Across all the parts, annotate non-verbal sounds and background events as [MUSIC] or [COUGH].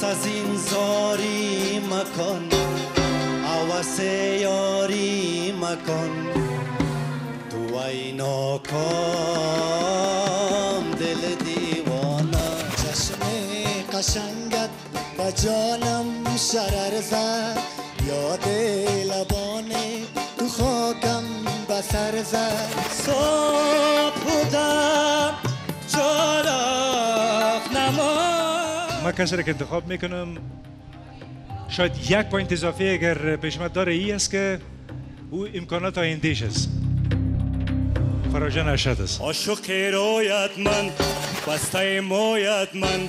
پس از این زاری مکن عوض یاری مکن. تو ای ناکام دل دیوانه چشم قشنگت به جانم شرر زد یاد لبانه تو خاکم بسر زد صبح بودم من کسی را که انتخاب می‌کنم شاید یک پوینت اضافی اگر پیشمت داره ای است که او امکانات آیندهش است. فراجان ارشد است. عاشق رویت من بسته مویت من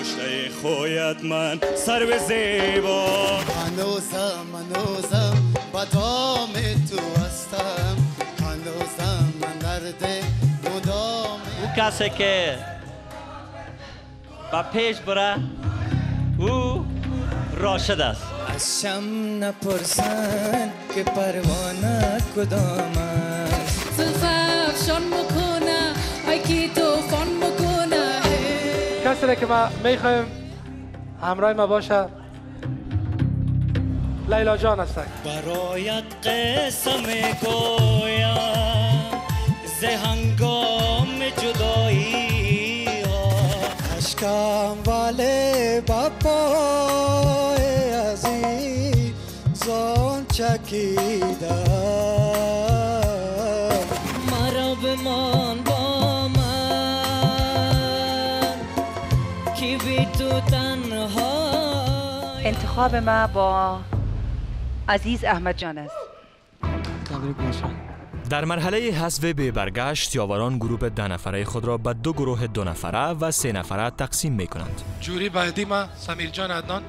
کشته خویت من سر به زیبا. هنوزم هنوزم با دام تو هستم. هنوزم من درد مدام. او کسی که با پیش بره او راشد است. از شم نپرسن که پروانه کدام است. زلف افشان می‌کنه ای کی توفان می‌کنه کسی را که ما می‌خوایم همراه ما باشه لیلا جان هستن. برایت قسم گویم ز هنگام جدایی اشکم ولی بابای عزیز زان چکیده مرا بمان با من کی بی تو تنها انتخاب ما با عزیز احمد جان است۔ در مرحله حذف به برگشت یاوران گروه ده نفره خود را به دو گروه دو نفره و سه نفره تقسیم می کنند. جوری بعدی ما سمیر جان عدنان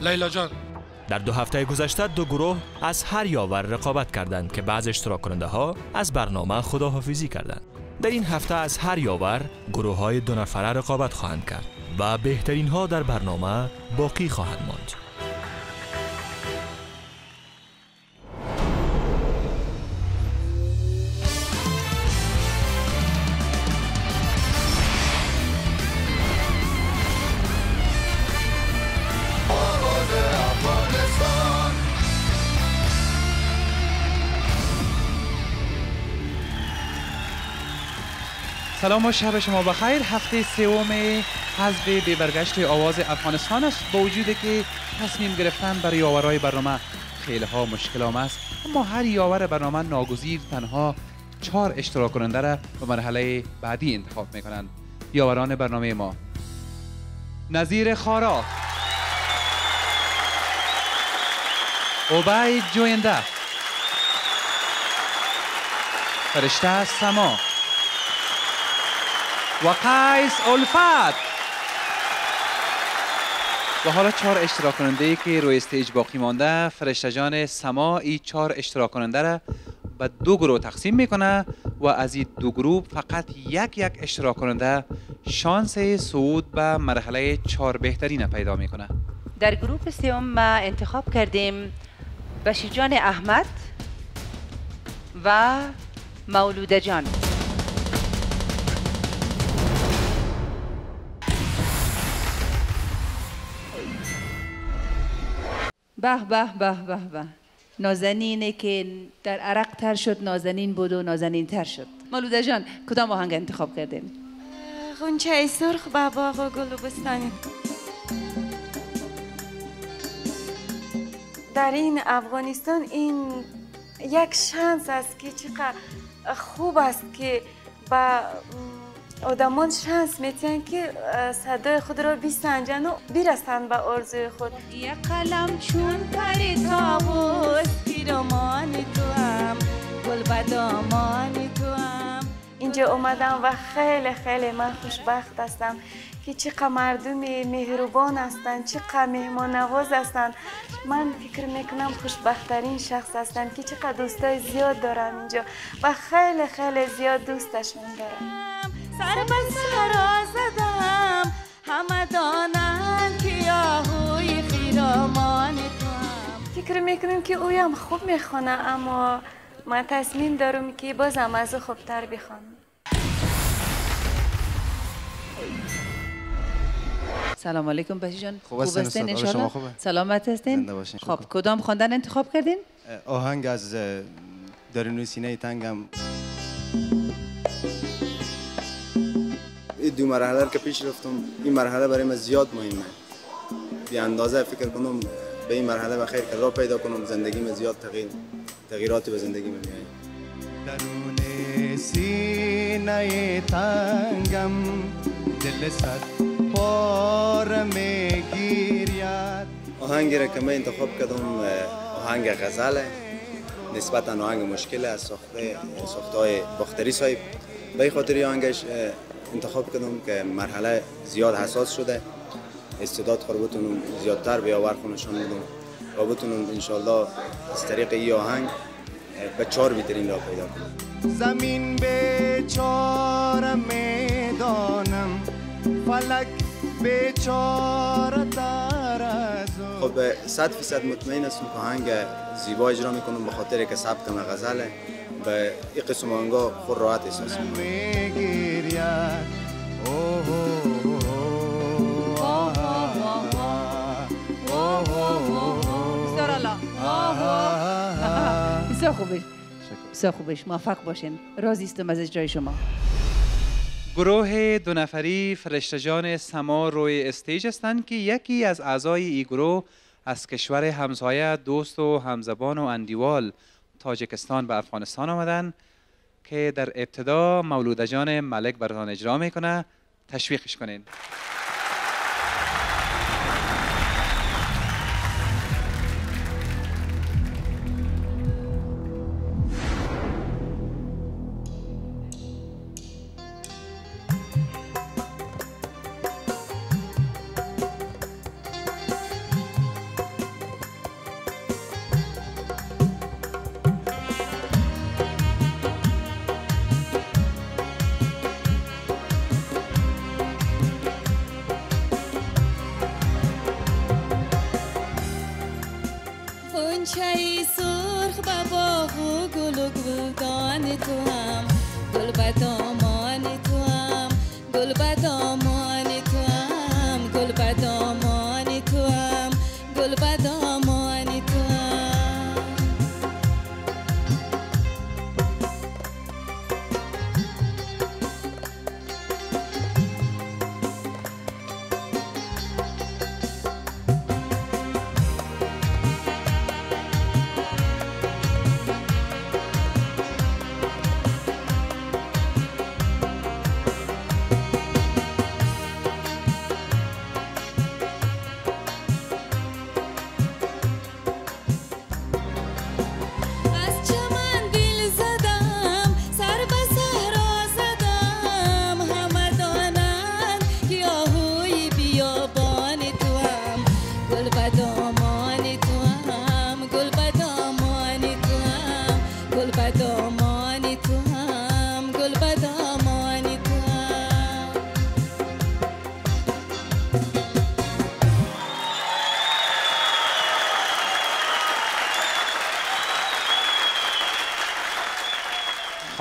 لیلا جان در دو هفته گذشته دو گروه از هر یاور رقابت کردند که بعض اشتراک کننده ها از برنامه خداحافظی کردند. در این هفته از هر یاور گروه های دو نفره رقابت خواهند کرد و بهترین ها در برنامه باقی خواهند ماند. سلام و شب شما بخیر. هفته سوم حذف به برگشت آواز افغانستان است. با وجودی که تصمیم گرفتن برای یاورای برنامه خیلی ها مشکل است اما هر یاور برنامه ناگزیر تنها چهار اشتراک کننده را به مرحله بعدی انتخاب می کنند یاوران برنامه ما نظیر خارا عبید جوینده فرشته سما و قیس الفت. و حالا چهار اشتراک کننده ای که روی استیج باقی مانده فرشته جان سما ای چهار اشتراک کننده را به دو گروه تقسیم می‌کنه و از این دو گروه فقط یک یک اشتراک کننده شانس صعود به مرحله چهار بهترین پیدا می‌کنه. در گروه سوم ما انتخاب کردیم بشیر جان احمد و مولوده جان. به به به به به. نازنینه که در عرق تر شد نازنین بود و نازنین تر شد. مولوده جان کدام آهنگ انتخاب کردیم غنچه سرخ به باغ و گل و بستانی. در این افغانستان این یک شانس است که چقدر خوب است که با آدمان شانس میتین که صدای خود را بسنجن و برسن به آرزوی خود. یک قلم چون پری تابوس پیرامان تو هم گل بدامان تو هم. اینجا اومدم و خیلی خیلی من خوشبخت هستم که چقدر مردم مهربان هستند چقدر مهمان نواز هستند من فکر می‌کنم خوشبختترین شخص هستم که چقدر دوستای زیاد دارم اینجا و خیلی خیلی زیاد دوستشون دارم. سر به سرا زدم همه دانند که یاهوی خیرامان تو هم فکر می‌کنم که اویم خوب می‌خونه اما من تصمیم دارم که بازم از او خوبتر بخوانم سلام علیکم بشی جان. خوب هستین انشالله؟ شما خوبه؟ سلامت هستین. خب کدام خواندن انتخاب کردین؟ آهنگ از اه، درونی سینه تنگم. دو مرحله که پیش رفتم این مرحله برای من زیاد مهمه. بی اندازه فکر کنم به این مرحله بخیر که راه پیدا کنم زندگی من زیاد تغییر تغییراتی به زندگی من میاد درون سینه تنگم دل صد پار می‌گیرید آهنگی را که من انتخاب کردم آهنگ غزله. نسبتا آهنگ مشکل از ساخته ساخته های باختری صاحب. به خاطر آهنگش انتخاب کردم که مرحله زیاد حساس شده. استعداد خود بتونم زیادتر بیاور کنشان بدم و بتونم انشالله از طریق این آهنگ به چهار بهترین را پیدا کنم. زمین به چار می‌دانم فلک به چار خب صد فیصد مطمئن هستم که آهنگ زیبا اجرا می‌کنم به خاطر که سبکم غزله به این قسم آهنگا خود راحت احساس بسیار خوبش. بسیار خوبش. موفق باشین. راضی استم از اجرای شما. گروه دو نفری فرشتجان سما روی استیج هستند که یکی از اعضای این گروه از کشور همسایه دوست و همزبان و اندیوال تاجکستان به افغانستان آمدن که در ابتدا مولوده جان ملک براتان اجرا می‌کنه. تشویقش کنین.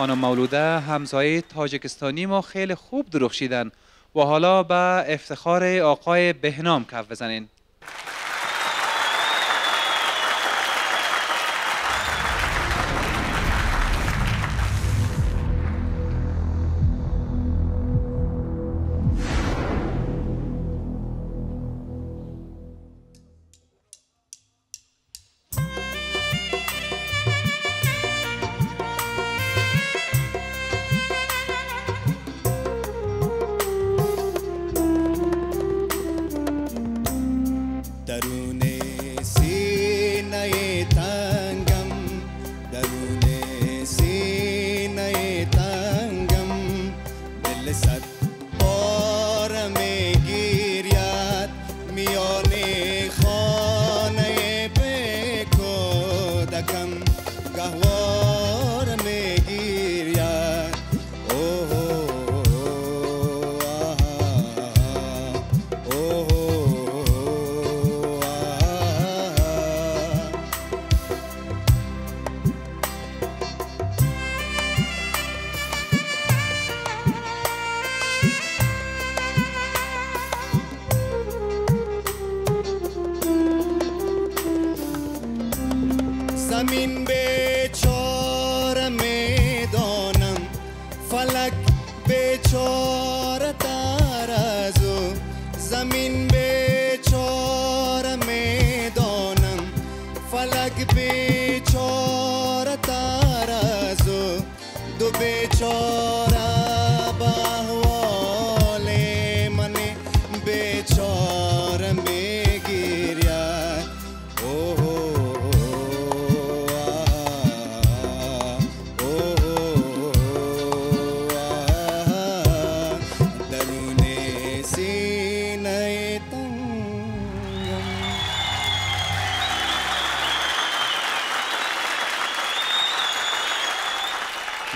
خانم مولوده همسایه تاجکستانی ما خیلی خوب درخشیدن و حالا به افتخار آقای بهنام کف بزنین.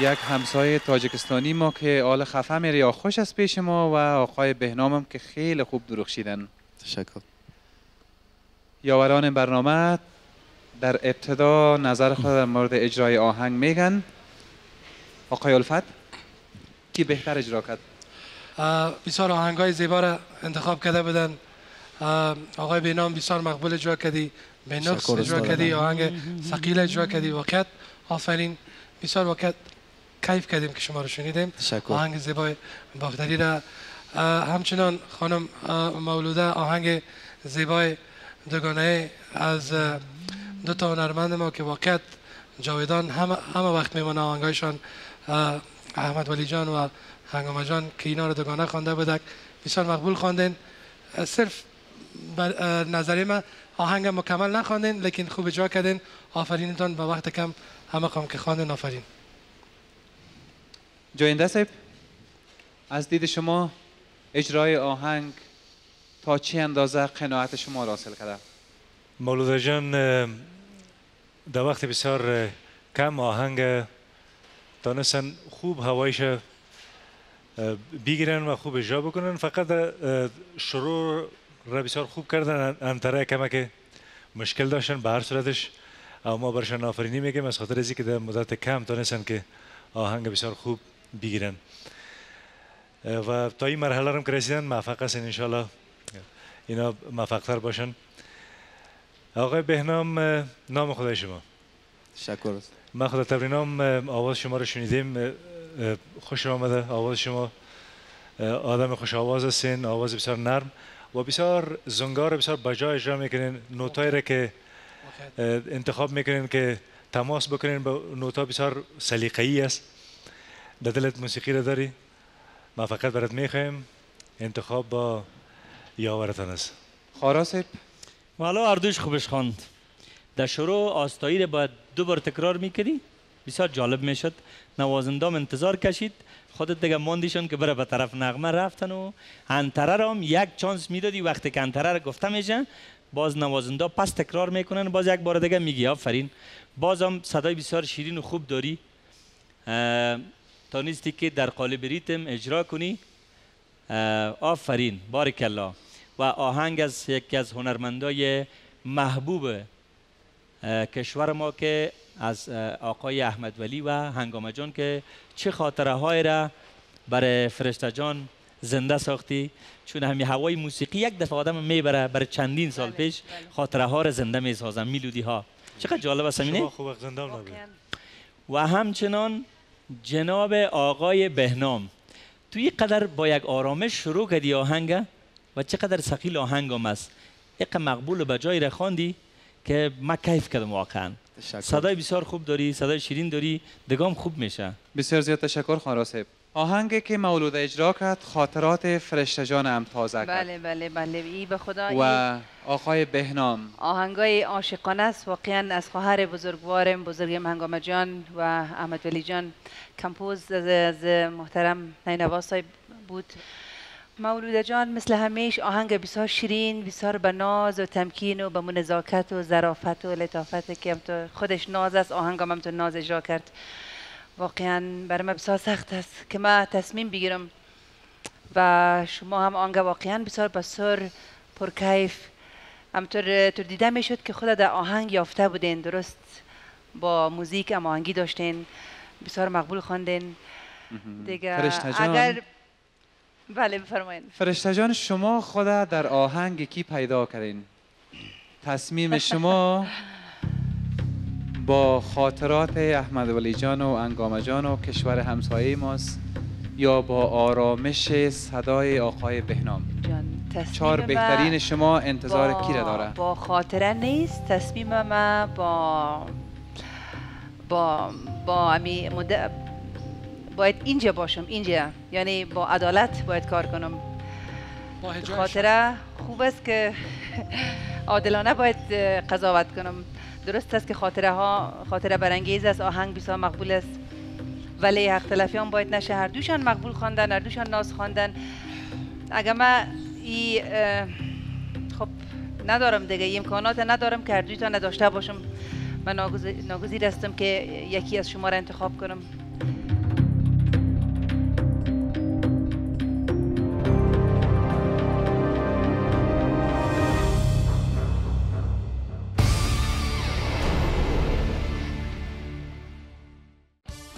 یک همسایه تاجیکستانی ما که آل خفه میره. یا خوش از پیش ما و آقای بهنامم که خیلی خوب درخشیدن. تشکر. یاوران برنامه در ابتدا نظر خود در مورد اجرای آهنگ میگن. آقای الفت کی بهتر اجرا کرد؟ بسیار آهنگ های زیبا را انتخاب کرده بودن. آقای بینام بسیار مقبول اجرا کردی. به نقص اجرا. کردی آهنگ ثقیل اجرا کردی. واقعیت آفرین. بسیار واقعیت کیف کردیم که شما رو شنیدیم. تشکر. آهنگ زیبای باختری را. همچنان خانم مولوده آهنگ زیبای دوگانه از دو تا هنرمند ما که واقعیت جاویدان همه, همه وقت میمونه آهنگایشان احمد ولی جان و هنگامه جان که اینا رو دوگانه خوانده بودک بسیار مقبول خواندین. صرف بر اه، نظری من آهنگ مکمل نخواندین لیکن خوب اجرا کردین. آفرینتان. به وقت کم همه قوم که خواندین. آفرین. جوینده صاحب از دید شما اجرای آهنگ تا چه اندازه قناعت شما را حاصل کرده؟ مولودا جان در وقت بسیار کم آهنگ دانستن خوب هوایش بگیرن و خوب اجرا بکنن. فقط شروع را بسیار خوب کردن. انتره که مشکل داشتن به هر صورتش. اما ما برشان آفرینی میگیم از خاطر از که در مدت کم دانستن که آهنگ بسیار خوب بگیرن. و تا این مرحله رو که رسیدن موفق هستن انشالله اینا موفقتر باشن. آقای بهنام نام خدای شما. تشکر است. ما خدا تبرینام آواز شما رو شنیدیم. خوش آمده. آواز شما آدم خوش آواز هستین. آواز بسیار نرم و بسیار زنگار بسیار بجا اجرا می‌کنین. نوتایی را که انتخاب می‌کنین که تماس بکنین. با نوتا بسیار سلیقه‌ای است. در دلت موسیقی را داری ما فقط برات می‌خوایم انتخاب با یاورتان است خارا صاحب والا اردوش خوبش خواند در شروع آستایی رو باید دو بار تکرار می‌کردی بسیار جالب می‌شد نوازندام انتظار کشید خودت دیگه ماندیشون که بره به طرف نغمه رفتن و انتره را هم یک چانس می‌دادی وقتی که انتره را گفته میشه باز نوازنده پس تکرار می‌کنن باز یک بار دیگه میگی آفرین باز هم صدای بسیار شیرین و خوب داری تانستی که در قالب ریتم اجرا کنی. آفرین بارک الله و آهنگ از یکی از هنرمندای محبوب کشور ما که از آقای احمد ولی و هنگامه جان که چه خاطره های را برای فرشته جان زنده ساختی. چون همی هوای موسیقی یک دفعه آدم می‌بره برای چندین سال پیش خاطره ها را زنده می‌سازن میلودی ها چقدر جالب است همینه و همچنان جناب آقای بهنام تو یک قدر با یک آرامش شروع کردی آهنگ؟ و چقدر ثقیل آهنگم است. یک مقبول به جای را خواندی که من کیف کردم واقعا. صدای بسیار خوب داری صدای شیرین داری دگام خوب میشه. بسیار زیاد تشکر خانرا صاحب آهنگی که مولود اجرا کرد خاطرات فرشته جان هم تازه کرد. بله بله بله. ای به خدا و آقای بهنام. آهنگای عاشقانه است. واقعا از خواهر بزرگوارم بزرگم هنگامه جان و احمد ولی جان. کمپوز از, از محترم نینوا صاحب بود. مولوده جان مثل همیش آهنگ بسیار شیرین بسیار به ناز و تمکین و به منزاکت و ظرافت و لطافت که خودش ناز است. آهنگ هم همطور ناز اجرا کرد. واقعا برای من بسیار سخت است که من تصمیم بگیرم و شما هم آنگه واقعا بسیار بسیار پرکیف. همطور تو دیده می شد که خود در آهنگ یافته بودین درست با موزیک هم آهنگی داشتین. بسیار مقبول خواندین. دیگه. اگر بله بفرمایید فرشته جان شما خود در آهنگ کی پیدا کردین؟ تصمیم شما [LAUGHS] با خاطرات احمد ولی جان و انگامه جان و کشور همسایه ماست یا با آرامش صدای آقای بهنام. چهار بهترین شما انتظار با- کی را داره با خاطره نیست تصمیم ما با با با امی مد... باید اینجا باشم اینجا. یعنی با عدالت باید کار کنم. با خاطره خوب است که عادلانه باید قضاوت کنم. درست است که خاطره ها خاطره برانگیز است آهنگ بسیار مقبول است. ولی حق تلفیان باید نشه. هر دوشان مقبول خواندن هر دوشان ناز خواندن. اگر ما ای خب ندارم دیگه. امکانات ندارم که هر دویتان نداشته باشم. من ناگز- ناگزیر هستم که یکی از شما را انتخاب کنم.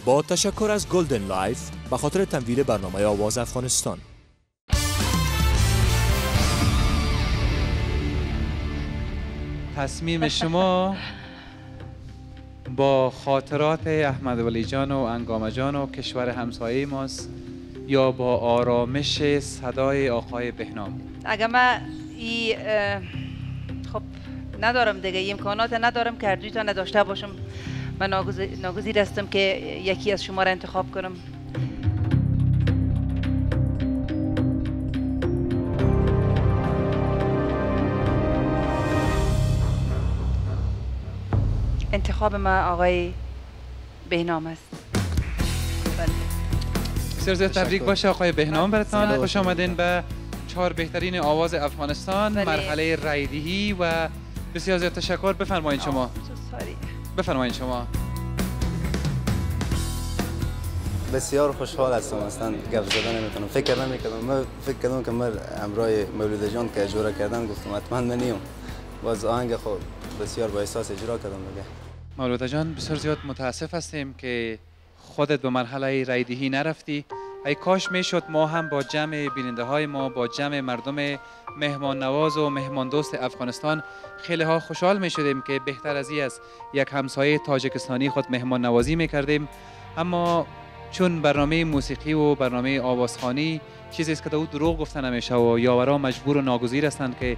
با تشکر از Golden Life به خاطر تمویل برنامه آواز افغانستان. تصمیم شما با خاطرات احمد ولی جان و انگامه جان و کشور همسایه ماست یا با آرامش صدای آقای بهنام؟ اگر ما ای خب ندارم دیگه امکانات ندارم که هر دویتان نداشته باشم. من ناگز- ناگزیر هستم که یکی از شما را انتخاب کنم انتخاب ما آقای بهنام است بله. بسیار زیاد تبریک. باشه آقای بهنام برتان زنده خوش. آمدین به چهار بهترین آواز افغانستان بله. مرحله رایدهی و بسیار زیاد تشکر بفرمایید شما sorry. بفرمایید شما. بسیار خوشحال هستم اصلا گپ زدن نمی‌تونم. فکر نمی‌کردم من فکر کردم که من همراه مولود جان که اجرا کردن گفتم حتما من نیم. باز آهنگ خود بسیار با احساس اجرا کردم دیگه. مولودا جان بسیار زیاد متاسف هستیم که خودت به مرحله رایدهی نرفتی. ای کاش می‌شد ما هم با جمع بیننده های ما با جمع مردم مهمان نواز و مهمان دوست افغانستان خیلی ها خوشحال می شدیم که بهتر از این از یک همسایه تاجکستانی خود مهمان نوازی می کردیم. اما چون برنامه موسیقی و برنامه آوازخانی چیزی است که دو دروغ گفته نمیشه و یاورا مجبور و ناگزیر هستند که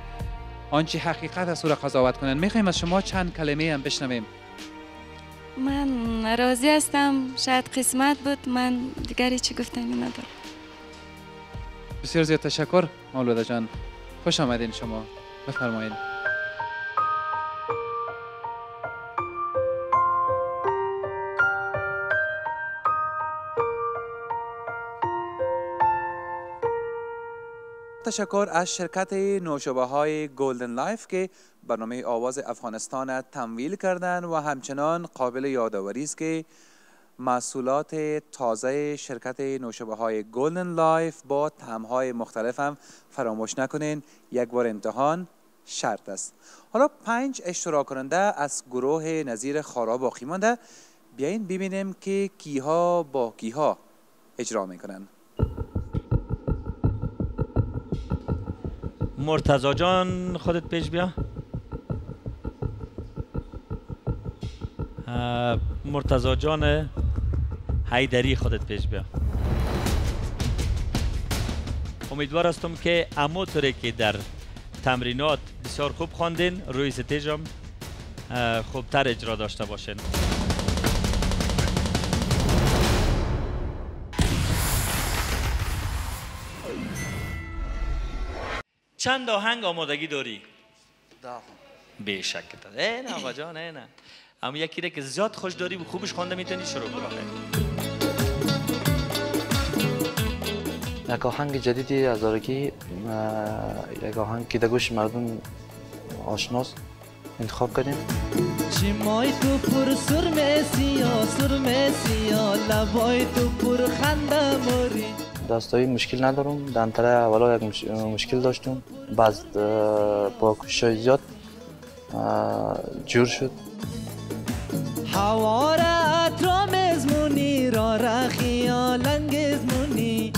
آنچه حقیقت است او را قضاوت کنند می‌خوایم از شما چند کلمه هم بشنویم. من راضی هستم شاید قسمت بود من دیگری چی گفتنی ندارم بسیار زیاد تشکر مولودا جان. خوش آمدین شما. بفرمایید تشکر از شرکت نوشابه های Golden Life که برنامه آواز افغانستان تمویل کردند و همچنان قابل یادآوری است که محصولات تازه شرکت نوشابه های Golden Life با طعم‌های مختلف هم فراموش نکنین. یک بار امتحان شرط است. حالا پنج اشتراک کننده از گروه نظیر خارا باقی مانده. بیاین ببینیم که کیها با کیها اجرا می‌کنن. مرتزا جان خودت پیش بیا. مرتزا جان حیدری خودت پیش بیا. امیدوار هستم که اموطوری که در تمرینات بسیار خوب خواندین روی ستیج هم اه، خوبتر اجرا داشته باشین. چند آهنگ آمادگی داری؟ به شک نه نه آقا جان نه. اما یکی را که زیاد خوش داری و خوبش خوانده می‌تونی شروع کنی یک آهنگ جدیدی از آرگی یک آهنگ که در گوش مردم آشناست. انتخاب کردیم چیمای تو پر سرمه سیا سرمه سیا لبای تو پر خنده موری. دستایی مشکل ندارم. در انتره اولا یک مش- مشکل داشتم. بعد با کوشش زیاد جور شد. حوارت را مزمونی را رخیال انگزمونی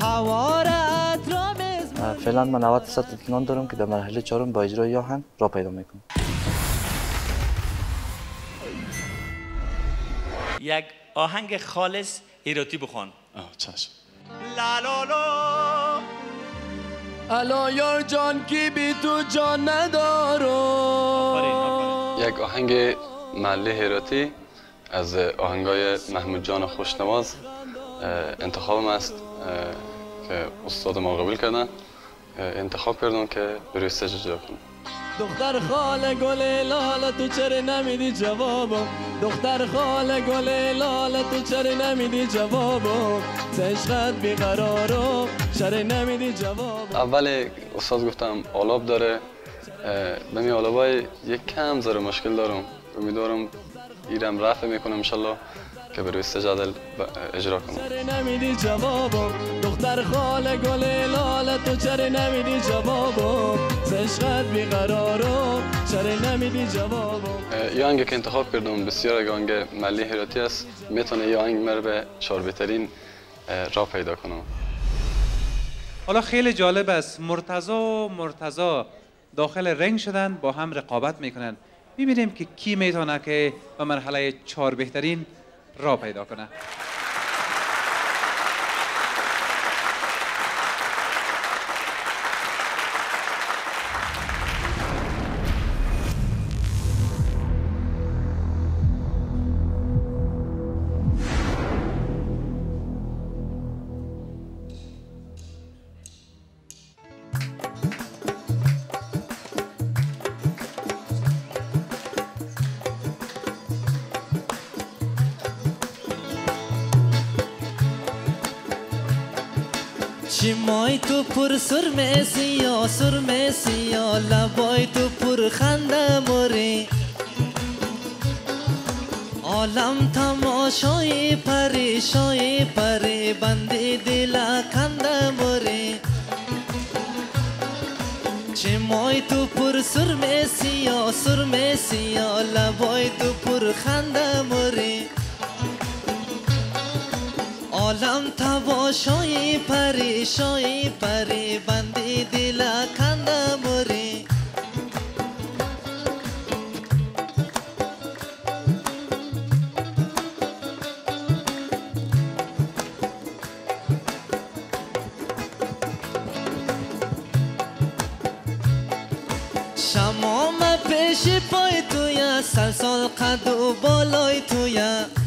حوارت را مزمونی فعلا من 90 درصد اطمینان دارم که در مرحله چهارم با اجرای آهنگ را پیدا می‌کنم. یک آهنگ خالص ایراتی بخوان. آه چشم. لا لا لا الا یار جان کی بی تو جان ندارم. یک آهنگ محلی هراتی از آهنگای محمود جان خوشنواز اه، انتخابم است که استاد ما قبول کردن. انتخاب کردم که بروی استیج اجرا کنم. دختر خاله گل لاله تو چرا نمیدی جوابم دختر خاله گل لاله تو چرا نمیدی جوابم عشقت بیقرارم چرا نمیدی جوابم اول استاد گفتم آلاب داره می آلابای یک کم ذره مشکل دارم. امیدوارم ایرم رفع می‌کنم انشالله که بروی ب- اجرا کنم. چرا نمیدی جوابم دختر خاله گل لاله تو چرا نمیدی جوابم عشقت بیقرارم چرا نمیدی جوابم اه، یه آهنگ که انتخاب کردم بسیار یک آهنگ ملی هراتی است می‌تونه یه آهنگ مر به اه، را پیدا کنم. حالا خیلی جالب است. مرتضا و مرتضا داخل رنگ شدن با هم رقابت می‌کنن. می‌بینیم که کی می‌تونه که به مرحله چهار بهترین را پیدا کنه. پر سرمه سیا سرمه سیا لبای تو پر خنده موری. عالم تماشای پری شای پری بندی دل کنده موری. چیمای تو پر سرمه سیا سرمه سیا لبای تو پر خنده موری. عالم تماشای پری شای پری بندی دل کنده موری شمام پیش پای تویا سلسال قد و بالای تویا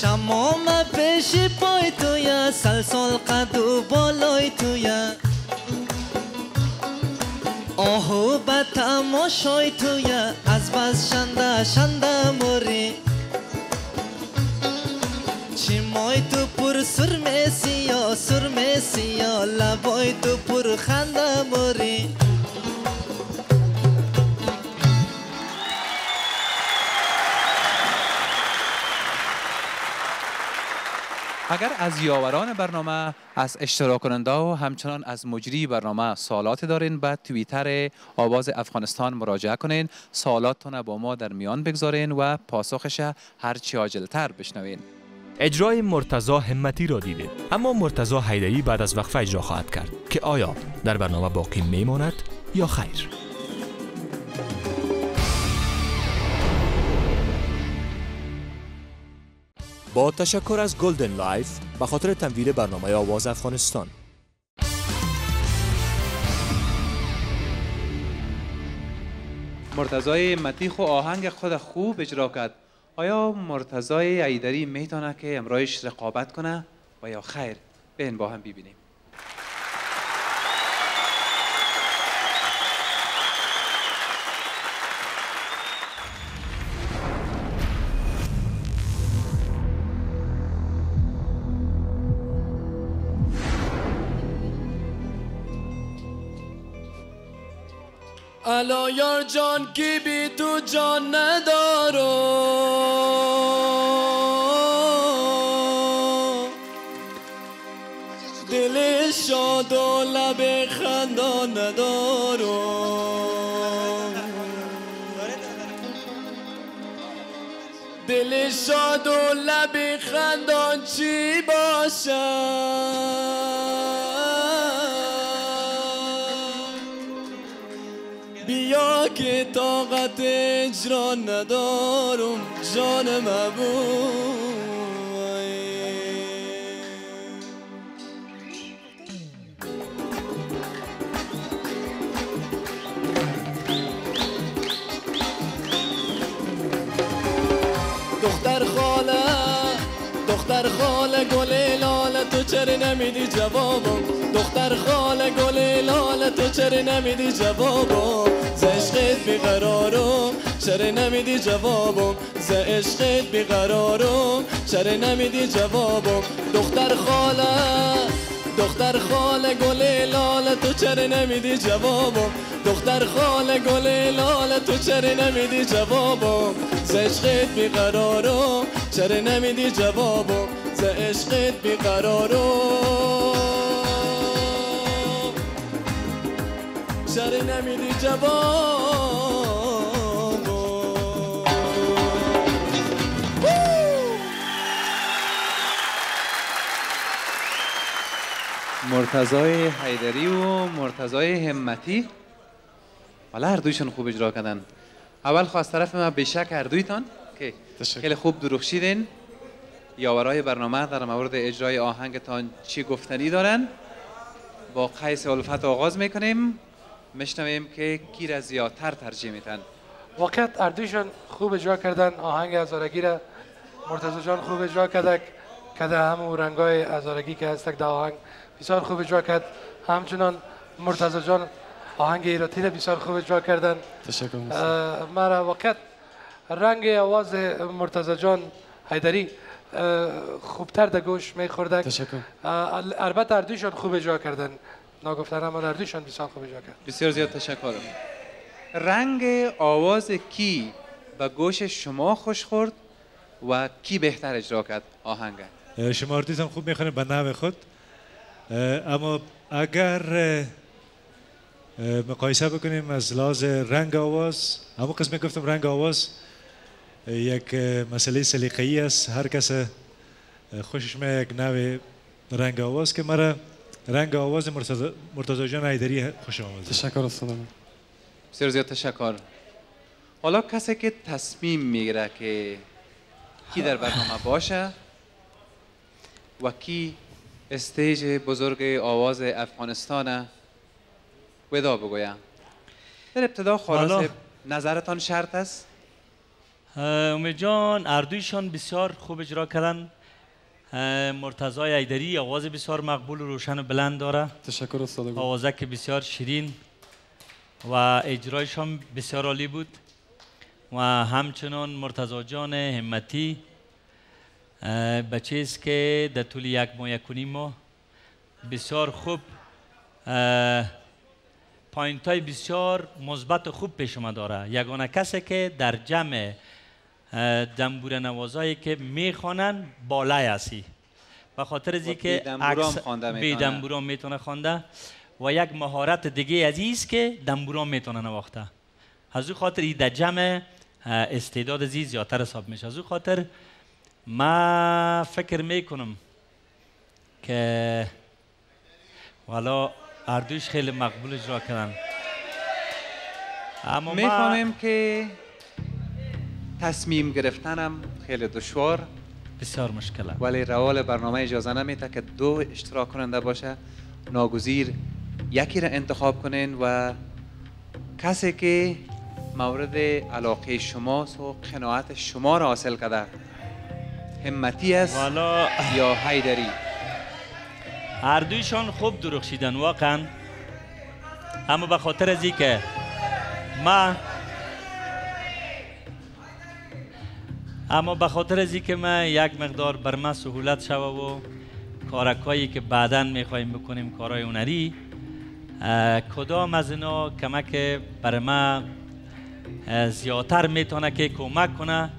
шамома пеши пои туя салсол қаду болои туя. Оҳу ба тамошои туя аз бас шанда шанда мурӣ чимои ту пур сур месиё сур месиё лабои ту пур ханда мурӣ اگر از یاوران برنامه از اشتراک کننده و همچنان از مجری برنامه سوالات دارین به توییتر آواز افغانستان مراجعه کنین. سوالاتتون با ما در میان بگذارین و پاسخش هرچی عاجلتر بشنوین. اجرای مرتزا همتی را دیدید. اما مرتزا حیدری بعد از وقفه اجرا خواهد کرد که آیا در برنامه باقی میماند یا خیر؟ با تشکر از گلدن لایف به خاطر تمویل برنامه آواز افغانستان. مرتضای متیخ و آهنگ خود خوب اجرا کرد. آیا مرتضای ایدری می‌تونه که امرایش رقابت کنه؟ و یا خیر بین با هم ببینیم. الا یار جان کی بی تو جان ندارم دل شاد و لب خندان ندارم دل شاد و لب خندان چی باشد؟ بیا که طاقت اجرا ندارم جان محبوب دختر خاله دختر خاله گل لاله تو چرا نمیدی جوابم دختر خاله گل لاله تو چرا نمیدی جوابم ز عشقت بیقرارم چرا نمیدی جوابم ز عشقت بیقرارم چرا نمیدی جوابم دختر خاله دختر خاله گل لاله تو چرا نمیدی جوابم دختر خاله گل لاله تو چرا نمیدی جوابم ز عشقت بیقرارم چرا نمیدی جوابم ز عشقت بیقرارم چرا نمیدی جوابم مرتضای حیدری و مرتضای همتی. حالا هر دویشون خوب اجرا کردن. اول خواست طرف من بشک هر دویتان که خیلی خوب درخشیدین. یاورای برنامه در مورد اجرای آهنگتان چی گفتنی دارن. با قیس الفت آغاز می‌کنیم. میشنویم که کی را زیادتر ترجیح میتن واقعیت اردویشان خوب اجرا کردن. آهنگ هزارگی را مرتضی جان خوب اجرا کرده کده همون رنگای هزارگی که هستک در آهنگ بسیار خوب اجرا کرد. همچنان مرتضی جان آهنگ ایراتی را بسیار خوب اجرا کردن. تشکر مرا واقعیت رنگ آواز مرتضی جان حیدری خوبتر در گوش میخورده تشکر. البته هر دویشان خوب اجرا کردن. ناگفتن اما هر دویشان بسیار خوب اجرا کرد بسیار زیاد تشکر. رنگ آواز کی به گوش شما خوش خورد و کی بهتر اجرا کرد؟ آهنگ شما آرتیست هم خوب می‌خونید به نوع خود. اما اگر مقایسه بکنیم از لحاظ رنگ آواز همون قسم گفتم رنگ آواز یک مسئله سلیقه‌ای است. هر کس خوشش میاد یک نوع رنگ آواز که مرا. رنگ آواز مرتضی- جان حیدری خوش آمد تشکر استادم بسیار زیاد تشکر. حالا کسی که تصمیم می‌گیره که کی در برنامه باشه و کی استیج بزرگ آواز افغانستان ودا بگویم در ابتدا حالا- نظرتان شرط است؟ امید جان اردویشان بسیار خوب اجرا کردن. مرتضای ایدری آواز بسیار مقبول و روشن و بلند داره. تشکر استاد آوازک بسیار شیرین و اجرایشان بسیار عالی بود. و همچنان مرتضی جان همتی بچه است که در طول یک ماه یک و نیم ماه بسیار خوب پایینت های بسیار مثبت و خوب پیش آمده داره. یگانه کسی که در جمع دنبور نوازایی که می‌خوانن بالای هستی. به خاطر از که بی دنبورا هم اکث- خوانده بی می‌تونه. خوانده و یک مهارت دیگه عزیز که دنبورا می‌تونه نواخته. از او خاطر این در جمع استعداد زی زیادتر حساب میشه. از او خاطر ما فکر می‌کنم که والا اردوش خیلی مقبول اجرا کردن. اما ما می‌فهمیم که تصمیم گرفتنم خیلی دشوار. بسیار مشکل. ولی روال برنامه اجازه نمیده که دو اشتراک کننده باشه. ناگزیر یکی را انتخاب کنین و کسی که مورد علاقه شماست و قناعت شما را حاصل کرده. همتی است والا. یا حیدری. هر دویشان خوب درخشیدن واقعا. اما به خاطر از که ما اما به خاطر از که ما یک مقدار بر ما سهولت شوه و کارکایی که بعدا می‌خوایم بکنیم کارهای هنری کدام از اینا کمک بر ما زیادتر می‌تونه که کمک کنه؟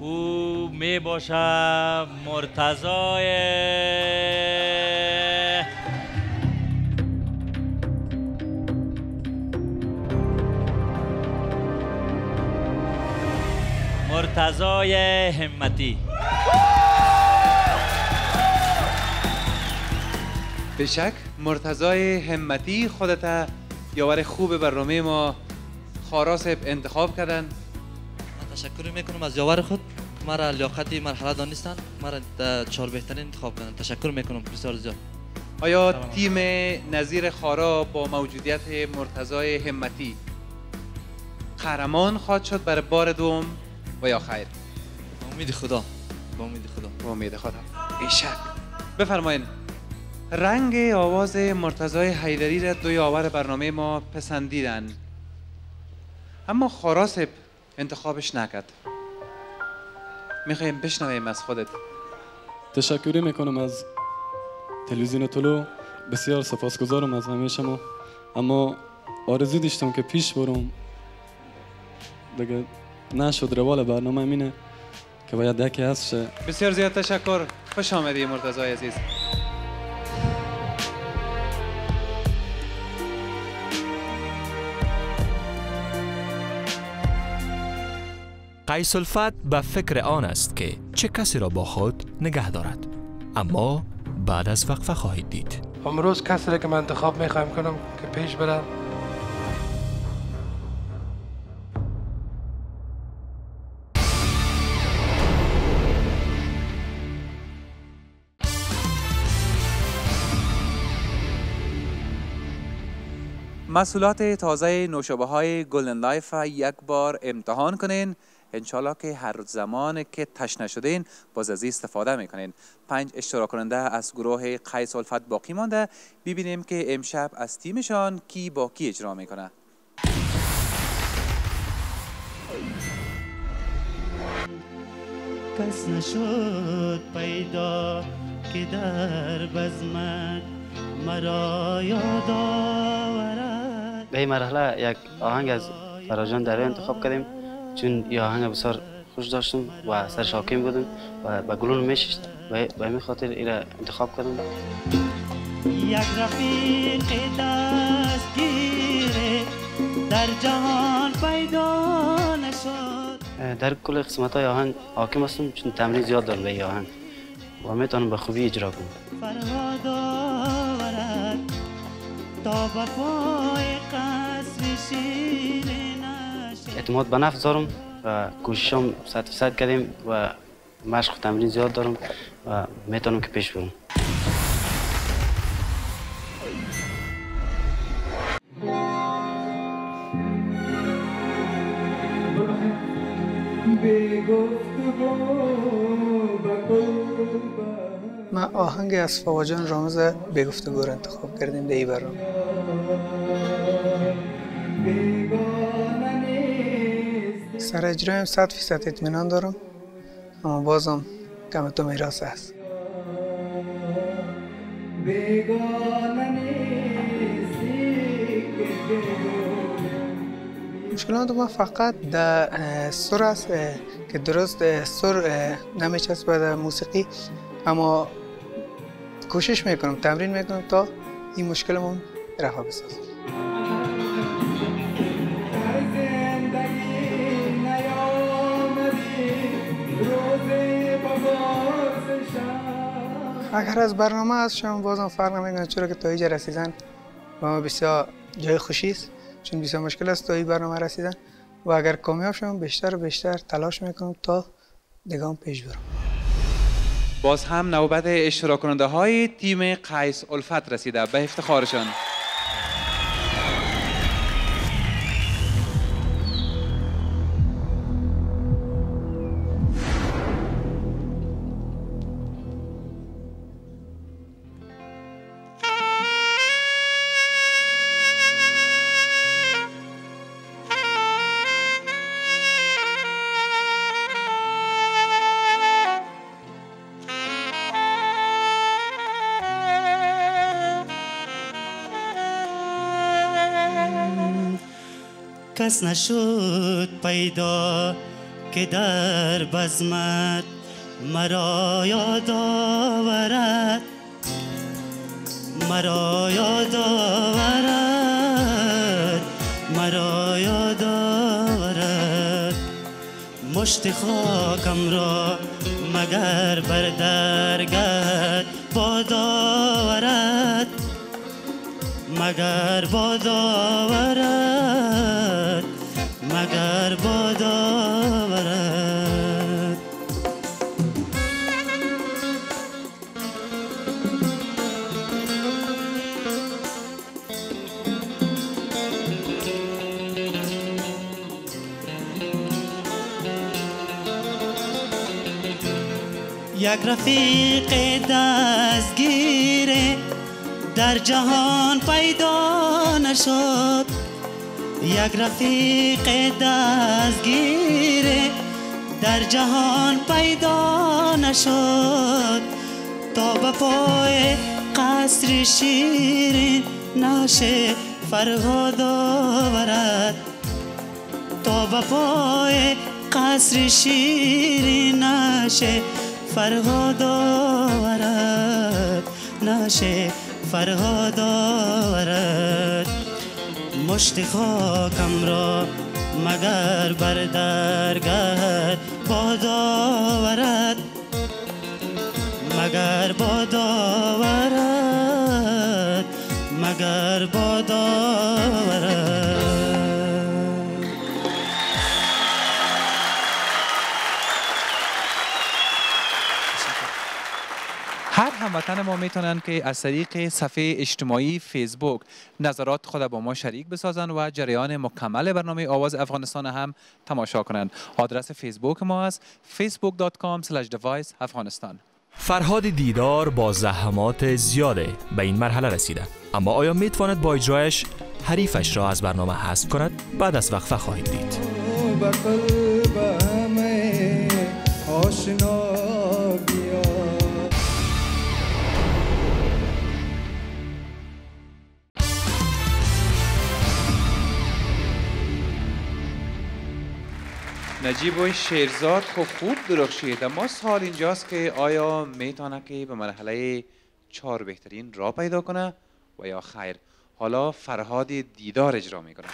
او می باشه مرتضای مرتضای همتی. به شک مرتضای همتی خودت یاور خوب برنامه ما. خاراسب انتخاب کردن. من تشکر می‌کنم از یاور خود. مرا لیاقت مرحله دانستن. مرا چهار بهترین انتخاب کردن. تشکر می‌کنم. بسیار زیاد. آیا تیم نظیر خارا با موجودیت مرتضای همتی قهرمان خواهد شد برای بار دوم؟ و یا خیر. با امید خدا با امید خدا. با امید خدا. بیشک بفرمایید رنگ آواز مرتضای حیدری را دو یاور برنامه ما پسندیدن. اما خاراسب انتخابش نکرد. می‌خوایم بشنویم از خودت. تشکری می‌کنم از تلویزیون طلو بسیار سپاسگزارم از همه شما. اما آرزو داشتم که پیش برم. دیگه نشد روال برنامه اینه که باید یکی هست شه. بسیار زیاد تشکر. خوش آمدی مرتضای عزیز. قیس الفت به فکر آن است که چه کسی را با خود نگه دارد. اما بعد از وقفه خواهید دید. امروز کسی را که من انتخاب می‌خوایم کنم که پیش بره محصولات تازه نوشابه های Golden Life یک بار امتحان کنین. انشالله که هر زمان که تشنه شدین باز از استفاده می‌کنین. پنج اشتراک کننده از گروه قیس الفت باقی مانده. ببینیم که امشب از تیمشان کی با کی اجرا می‌کنه. کس نشد پیدا که در بزمت مرا یاد آورد به این مرحله یک آهنگ از فراجان دریا انتخاب کردیم. چون این آهنگ بسیار خوش داشتم و سرش حاکم بودم و به گلون میششت و به همین خاطر این را انتخاب کردم. یک رفیق دستگیره در جهان پیدا نشد. در کل قسمت های آهنگ حاکم هستم چون تمرین زیاد دارم به آهنگ. و می‌تونم به خوبی اجرا کنم. تا به پای قصر شیرین اعتماد به نفس دارم و کوششم صد فیصد کردیم و مشق و تمرین زیاد دارم و می‌تونم که پیش برم. ما آهنگ از فواجان رامز به گفتگو را انتخاب کردیم به ای برنامه سر اجرایم صد فیصد اطمینان دارم اما بازم کم تو میراث است. مشکلات ما فقط در سر است که درست سر نمیچسبه در موسیقی اما کوشش می‌کنم تمرین می‌کنم تا این مشکلمون رفع بسازم اگر از برنامه از شما بازم فرق نمی‌کنه. چرا که تا اینجا رسیدن و ما بسیار جای خوشی است. چون بسیار مشکل است تا این برنامه رسیدن. و اگر کامیاب شدم بیشتر و بیشتر تلاش می‌کنم تا دیگه پیش برم. باز هم نوبت اشتراک کننده های تیم قیس الفت رسیده. به افتخارشان کس نشد پیدا که در بزمت مرا یاد آورد. مرا یاد آورد. مرا یاد آورد. مشت خاکم را مگر بر درگت باد آورد؟ مگر باد آورد؟ یک رفیق دستگیره در جهان پیدا نشد. یک رفیق دستگیره در جهان پیدا نشد. تا به پای قصر شیرین نشه فرهاد آورد. تا به پای قصر شیرین نشه فرهاد آورد نشه فرهاد آورد مشت خاکم را مگر بر درگه باد آورد مگر باد آورد مگر باد آورد هموطن ما می‌تونن که از طریق صفحه اجتماعی فیسبوک نظرات خود با ما شریک بسازن و جریان مکمل برنامه آواز افغانستان هم تماشا کنند آدرس فیسبوک ما است facebook.com device افغانستان. فرهاد دیدار با زحمات زیاده به این مرحله رسیده. اما آیا می‌تواند با اجرایش حریفش را از برنامه حذف کند؟ بعد از وقفه خواهید دید. نجیب و شیرزاد خب خوب درخشید اما سوال اینجاست که آیا می‌تونه که به مرحله چهار بهترین را پیدا کنه و یا خیر؟ حالا فرهاد دیدار اجرا می‌کنه.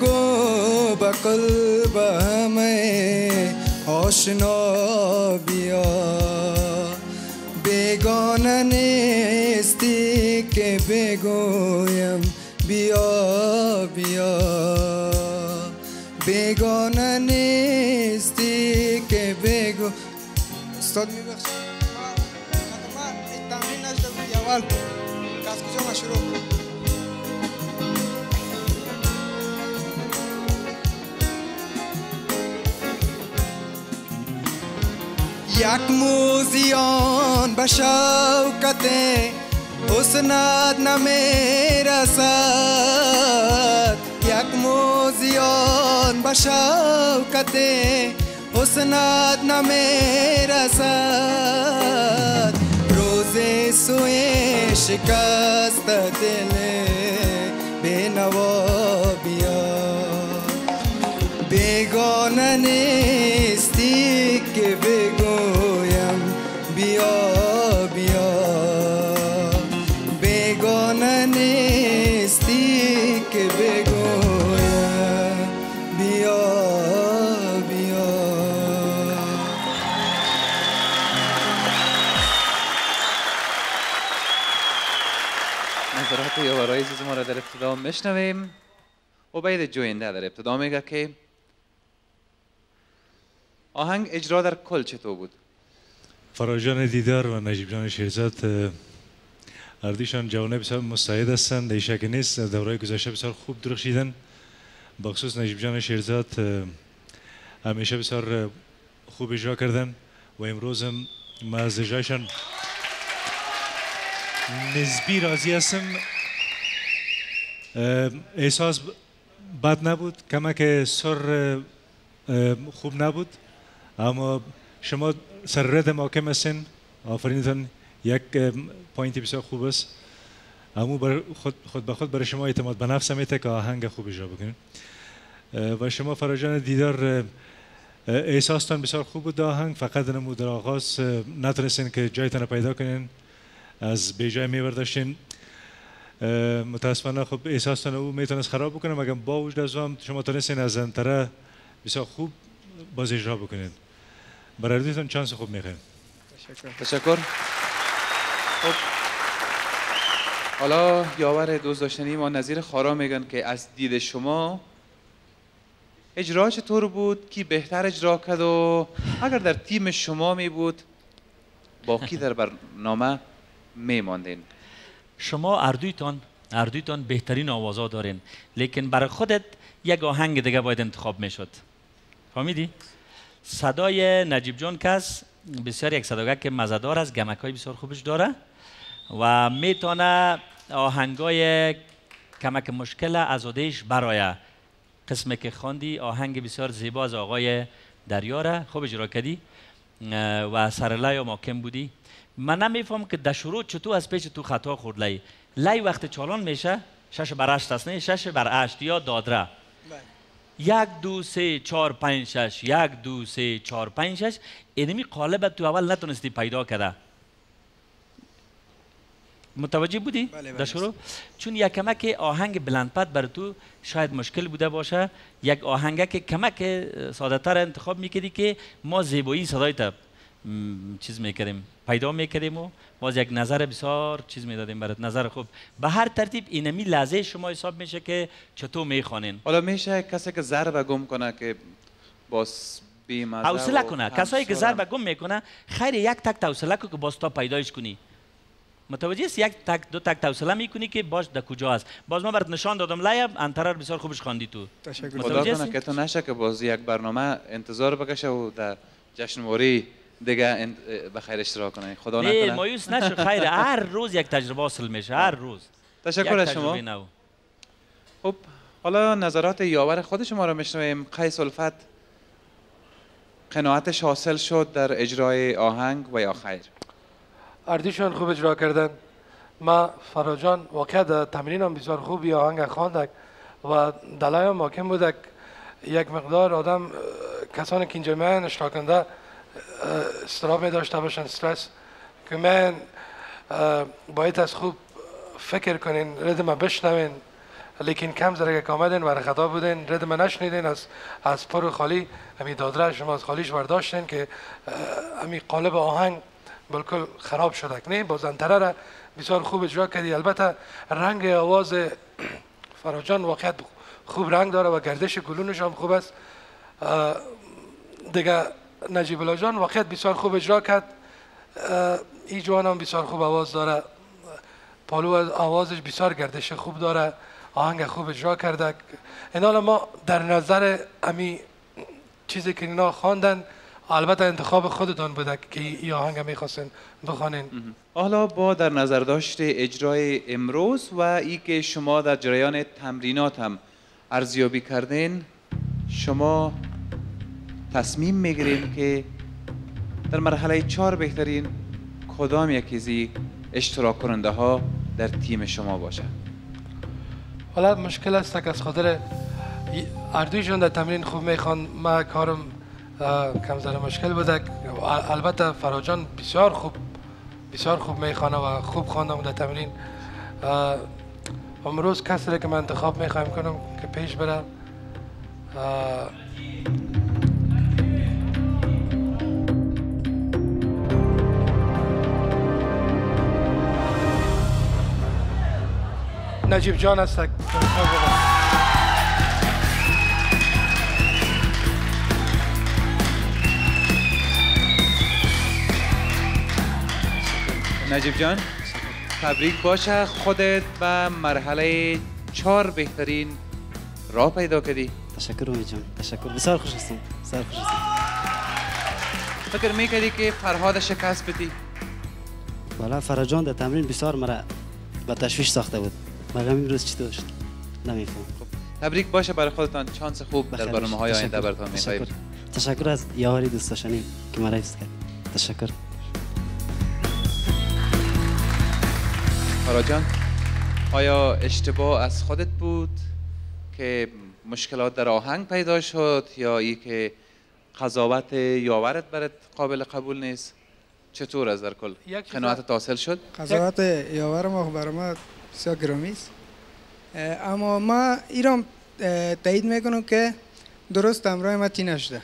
گفتگو به قلب همه آشنا بیا بیگانه نیستی که بگویم بیا بیا بیگانه نیستی که بگو استاد میبخشید این تمرین نشده بود اول از کجا ما شروع کنیم یک موزیان به شوکت حسنت نمی‌رسد یک موزیان به شوکت حسنت نمی‌رسد روز سوی شکست دل بینوا بیا بیگانه یاورای عزیز ما را در ابتدا میشنویم عبید جوینده در ابتدا میگه که آهنگ اجرا در کل چطور بود؟ فراجان دیدار و نجیب جان شیرزاد اردیشان جوانه بسیار مستعد هستند. در شک نیست. دوره گذشته بسیار خوب درخشیدن. بخصوص نجیب جان شیرزاد همیشه بسیار خوب اجرا کردن و امروز ما از اجرایشان نسبی راضی هستم. احساس بد نبود کما که سر خوب نبود. اما شما سر رد محکم هستین. آفرینتان یک اه، پوینتی بسیار خوب است. اما بر خود, خود به خود برای شما اعتماد به نفس میته که آهنگ خوب اجرا بکنین اه، و شما فراجان دیدار احساستان بسیار خوب بود آهنگ. فقط نمو در آغاز نتونستین که جایتان پیدا کنین. از بیجای میبرداشتین. متاسفانه خب احساستان او می‌تونست خراب بکنه. مگر با وجود از هم شما تونستین از انتره بسیار خوب باز اجرا بکنین. برای چانس خوب می‌خوایم تشکر. خب. حالا یاور دوست داشتنی ما نظیر خارا میگن که از دید شما اجرا چطور بود؟ کی بهتر اجرا کرد و اگر در تیم شما می بود با کی در برنامه میماندین شما اردویتان اردویتان بهترین آوازا دارین. لیکن برای خودت یک آهنگ دیگه باید انتخاب می‌شد. فهمیدی؟ صدای نجیب جان کس بسیار یک صداگه که مزدار است گمک های بسیار خوبش داره و می‌تونه آهنگای کمک مشکل ازادهش برای قسمی که خواندی. آهنگ بسیار زیبا از آقای دریاره. خوب اجرا کردی. و سر لای محکم بودی. من نمیفهم که در شروع چطور از پیش تو خطا خورد. لای لای وقت چالان میشه شش بر هشت است نه؟ شش بر هشت یا دادره. یک دو سه چهار پنج شش. یک دو سه چهار پنج شش. اینمی قالب تو اول نتونستی پیدا کرده. متوجه بودی؟ بله، در شروع؟ چون یک کمک آهنگ بلندپد بر تو شاید مشکل بوده باشه. یک آهنگ که کمک ساده تر انتخاب می‌کردی که ما زیبایی صدای تا چیز می‌کردیم پیدا می‌کردیم و باز یک نظر بسیار چیز می‌دادیم برات. نظر خوب. به هر ترتیب اینمی لحظه شما حساب میشه که چطور می‌خوانین؟ حالا میشه کسی که ضربه گم کنه که باز بیمزه حوصله و کنه. کسایی که. ضربه گم می‌کنه خیر یک تک حوصله کو که باز تا پیدایش کنی. متوجه است؟ یک تک دو تک حوصله می‌کنی که باش در کجا است. باز ما برات نشان دادم. لایب انترار بسیار خوبش خواندی تو. خدا متوجه کنه؟ که تو نشه که باز یک برنامه انتظار بکشه و در جشنواره دیگه انت- بخیر اشتراک کنه خدا نه نکنه. مایوس نشو. خیر هر روز یک تجربه حاصل میشه هر روز. تشکر از شما. خب حالا نظرات یاور خود شما را میشنویم. قیس الفت قناعتش حاصل شد در اجرای آهنگ و یا خیر؟ اردیشان خوب اجرا کردن. ما فراجان واقعا در تمرین هم بسیار خوب یا آهنگ خواندک و دلای هم محکم بودک. یک مقدار آدم کسانی که اینجا من اشتراک کننده اه، استراب می داشته باشن استرس که من باید از خوب فکر کنین ردم بشنوین. لیکن کم زره که آمدین و خطا بودین ردم نشنیدین از از پر خالی. همی دادره شما از خالیش برداشتین که همی قالب آهنگ بالکل خراب شده. نه بازنتره را بسیار خوب اجرا کردی. البته رنگ آواز [CLEARS THROAT] فراجان واقعا خوب رنگ داره و گردش گلونش هم خوب است. دیگه نجیب الله جان واقعا بسیار خوب اجرا کرد. اه، ای جوان هم بسیار خوب آواز داره. پالو از آوازش بسیار گردش خوب داره. آهنگ خوب اجرا کرده. این ما در نظر امی چیزی که اینا خواندن البته انتخاب خودتان بوده که این آهنگ می‌خواستین بخوانین. حالا با در نظر داشت اجرای امروز و ای که شما در جریان تمرینات هم ارزیابی کردین شما تصمیم می‌گیرین که در مرحله چهار بهترین کدام یکی اشتراک کننده ها در تیم شما باشه. حالا مشکل است که از خاطر اردویشون در تمرین خوب می‌خوان ما کارم کم ذره مشکل بوده. البته فراجان بسیار خوب بسیار خوب می‌خوانه و خوب خواندم در تمرین. امروز کسی که من انتخاب می‌خوایم کنم که پیش بره. نجیب جان است نجیب جان تبریک باشه خودت و مرحله چهار بهترین راه پیدا کردی. تشکر امید جان تشکر. بسیار خوش هستم بسیار خوش هستم. فکر می‌کردی که فرهاد شکست بدی؟ والا فراجان در تمرین بسیار مرا به تشویش ساخته بود. مگه امروز چطور شد نمیفهم. تبریک باشه برای خودتان. چانس خوب در برنامه های. آینده تشکر. براتان می‌خواهیم. تشکر. تشکر از یاری دوست داشتنی که مرا حفظ کرد. تشکر. فراجان آیا اشتباه از خودت بود که مشکلات در آهنگ پیدا شد یا ای که قضاوت یاورت برات قابل قبول نیست؟ چطور از در کل قناعت حاصل شد؟ قضاوت یاور ما خب برای ما بسیار گرامی است اه، اما ما ایران تایید می‌کنم که درست همراه ما تی نشده.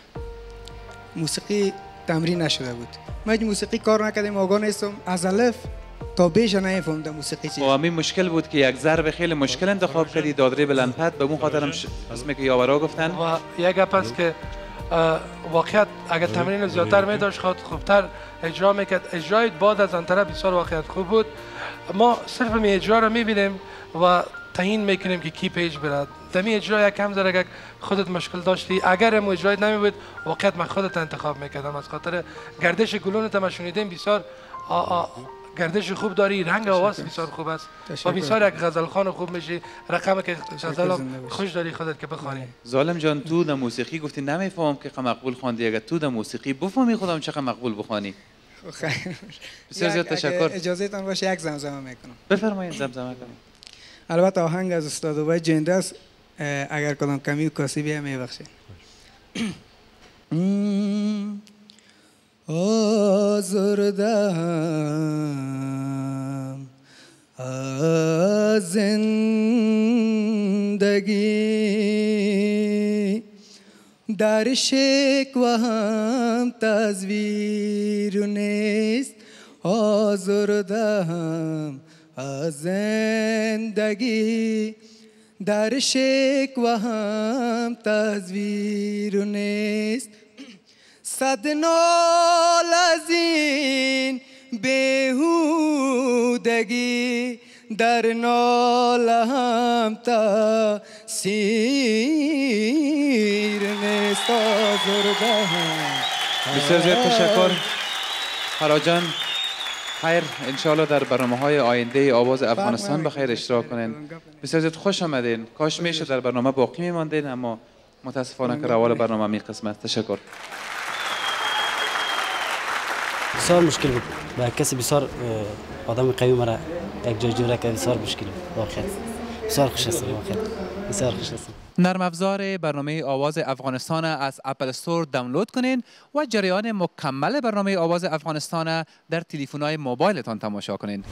موسیقی تمرین نشده بود. ما هیچ موسیقی کار نکردیم آگاه نیستم. از الف تا بیش نفهمده موسیقی چی. و همین مشکل بود که یک ضرب خیلی مشکل انتخاب کردی. دادره بلندپت به اون خاطرم. اسمی که یاورا گفتن. و یک گپ است که واقعیت اگر تمرین زیادتر می داشت خود خوبتر اجرا می‌کرد. اجرای بعد از آن طرف بسیار واقعیت خوب بود. ما صرف می اجرا رو می‌بینیم و تعیین می‌کنیم که کی پیش برد. دمی اجرا یک کم ذره اگر خودت مشکل داشتی. اگر هم اجرایت نمی بود واقعیت من خودت انتخاب می‌کردم. از خاطر گردش گلویت ما شنیدیم بسیار گردش خوب داری. رنگ آواز بسیار خوب است. و. بسیار یک غزل خان خوب میشی. رقم که غزل. خوش داری خودت که بخوانی. ظالم جان تو در موسیقی گفتی نمیفهم که قم مقبول خواندی اگر تو در موسیقی بفهمی خودم چقدر مقبول بخوانی. بسیار زیاد تشکر. اجازه تان باشه یک زمزمه می‌کنم. بفرمایید زمزمه کنید. البته آهنگ از استاد اوبای جنده است. اگر کدام کمی و کاسی بیا میبخشید آزردم از زندگی. در شکوه هم تصویر نیست. آزردم از زندگی. در شکوه هم تصویر نیست. صد نال از این بهودگی در نال هم تاثیر نیست آزرده بسیار زیاد تشکر. فراجان خیر. انشالله در برنامه های آینده آواز افغانستان به خیر اشتراک کنین. بسیار زیاد خوش آمدین. کاش میشه در برنامه باقی میماندین اما متاسفانه که روال برنامه می قسمت. تشکر. بسیار مشکل بود. با کسی بسیار آدم قوی مرا یک جای جوره که بسیار مشکل بود. واقعا. بسیار خوش هستم واقعا. بسیار خوش هستم. نرم افزار برنامه آواز افغانستان از اپل استور دانلود کنین و جریان مکمل برنامه آواز افغانستان در تلفن‌های موبایلتان تماشا کنین.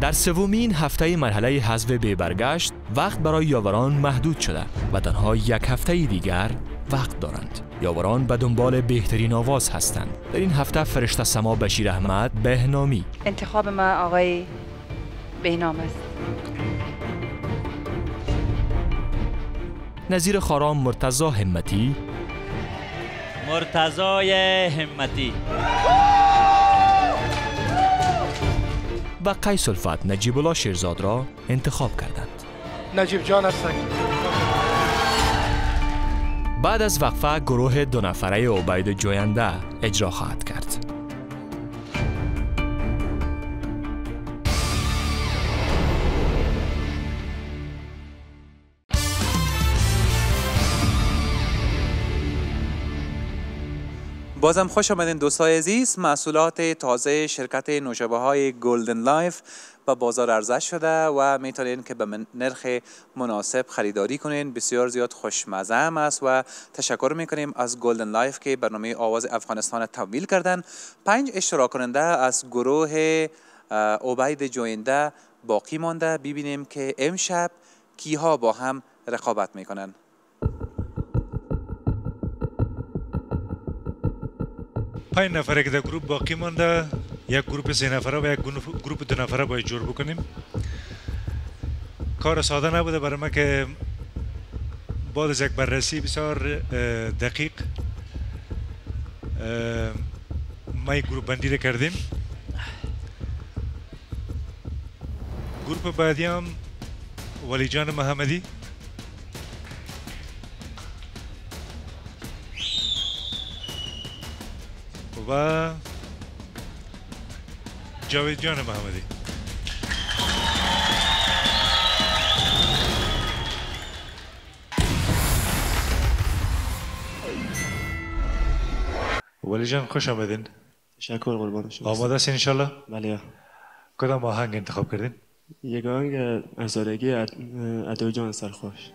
در سومین هفته مرحله حذف به برگشت وقت برای یاوران محدود شده و تنها یک هفته دیگر وقت دارند. یاوران به دنبال بهترین آواز هستند. در این هفته فرشته سما بشیر احمد بهنامی. انتخاب ما آقای بهنام است. نظیر خارام مرتضا همتی. مرتضای همتی. و قیس الفت نجیب الله شیرزاد را انتخاب کردند. نجیب جان هستن. بعد از وقفه گروه دو نفره عبید جوینده اجرا خواهد کرد. بازم خوش آمدین دوستای عزیز. محصولات تازه شرکت نوشابه های Golden Life به بازار عرضه شده و می‌تونین که به نرخ مناسب خریداری کنین. بسیار زیاد خوشمزه هم است و تشکر می‌کنیم از Golden Life که برنامه آواز افغانستان تمویل کردن. پنج اشتراک کننده از گروه عبید جوینده باقی مانده. ببینیم که امشب کیها با هم رقابت می‌کنن. پنج نفره که در گروپ باقی مانده یک گروپ سه نفره و یک گروپ دو نفره باید جور بکنیم. کار ساده نبوده برای ما که بعد از یک بررسی بسیار دقیق ما یک گروپ بندی کردیم. گروپ بعدی هم ولی جان محمدی. و جاوید جان محمدی. ولی جان خوش آمدین. تشکر قربان شما. آماده است انشالله؟ بله. کدام آهنگ انتخاب کردین؟ یک آهنگ ازارگی ادو جان سرخوش.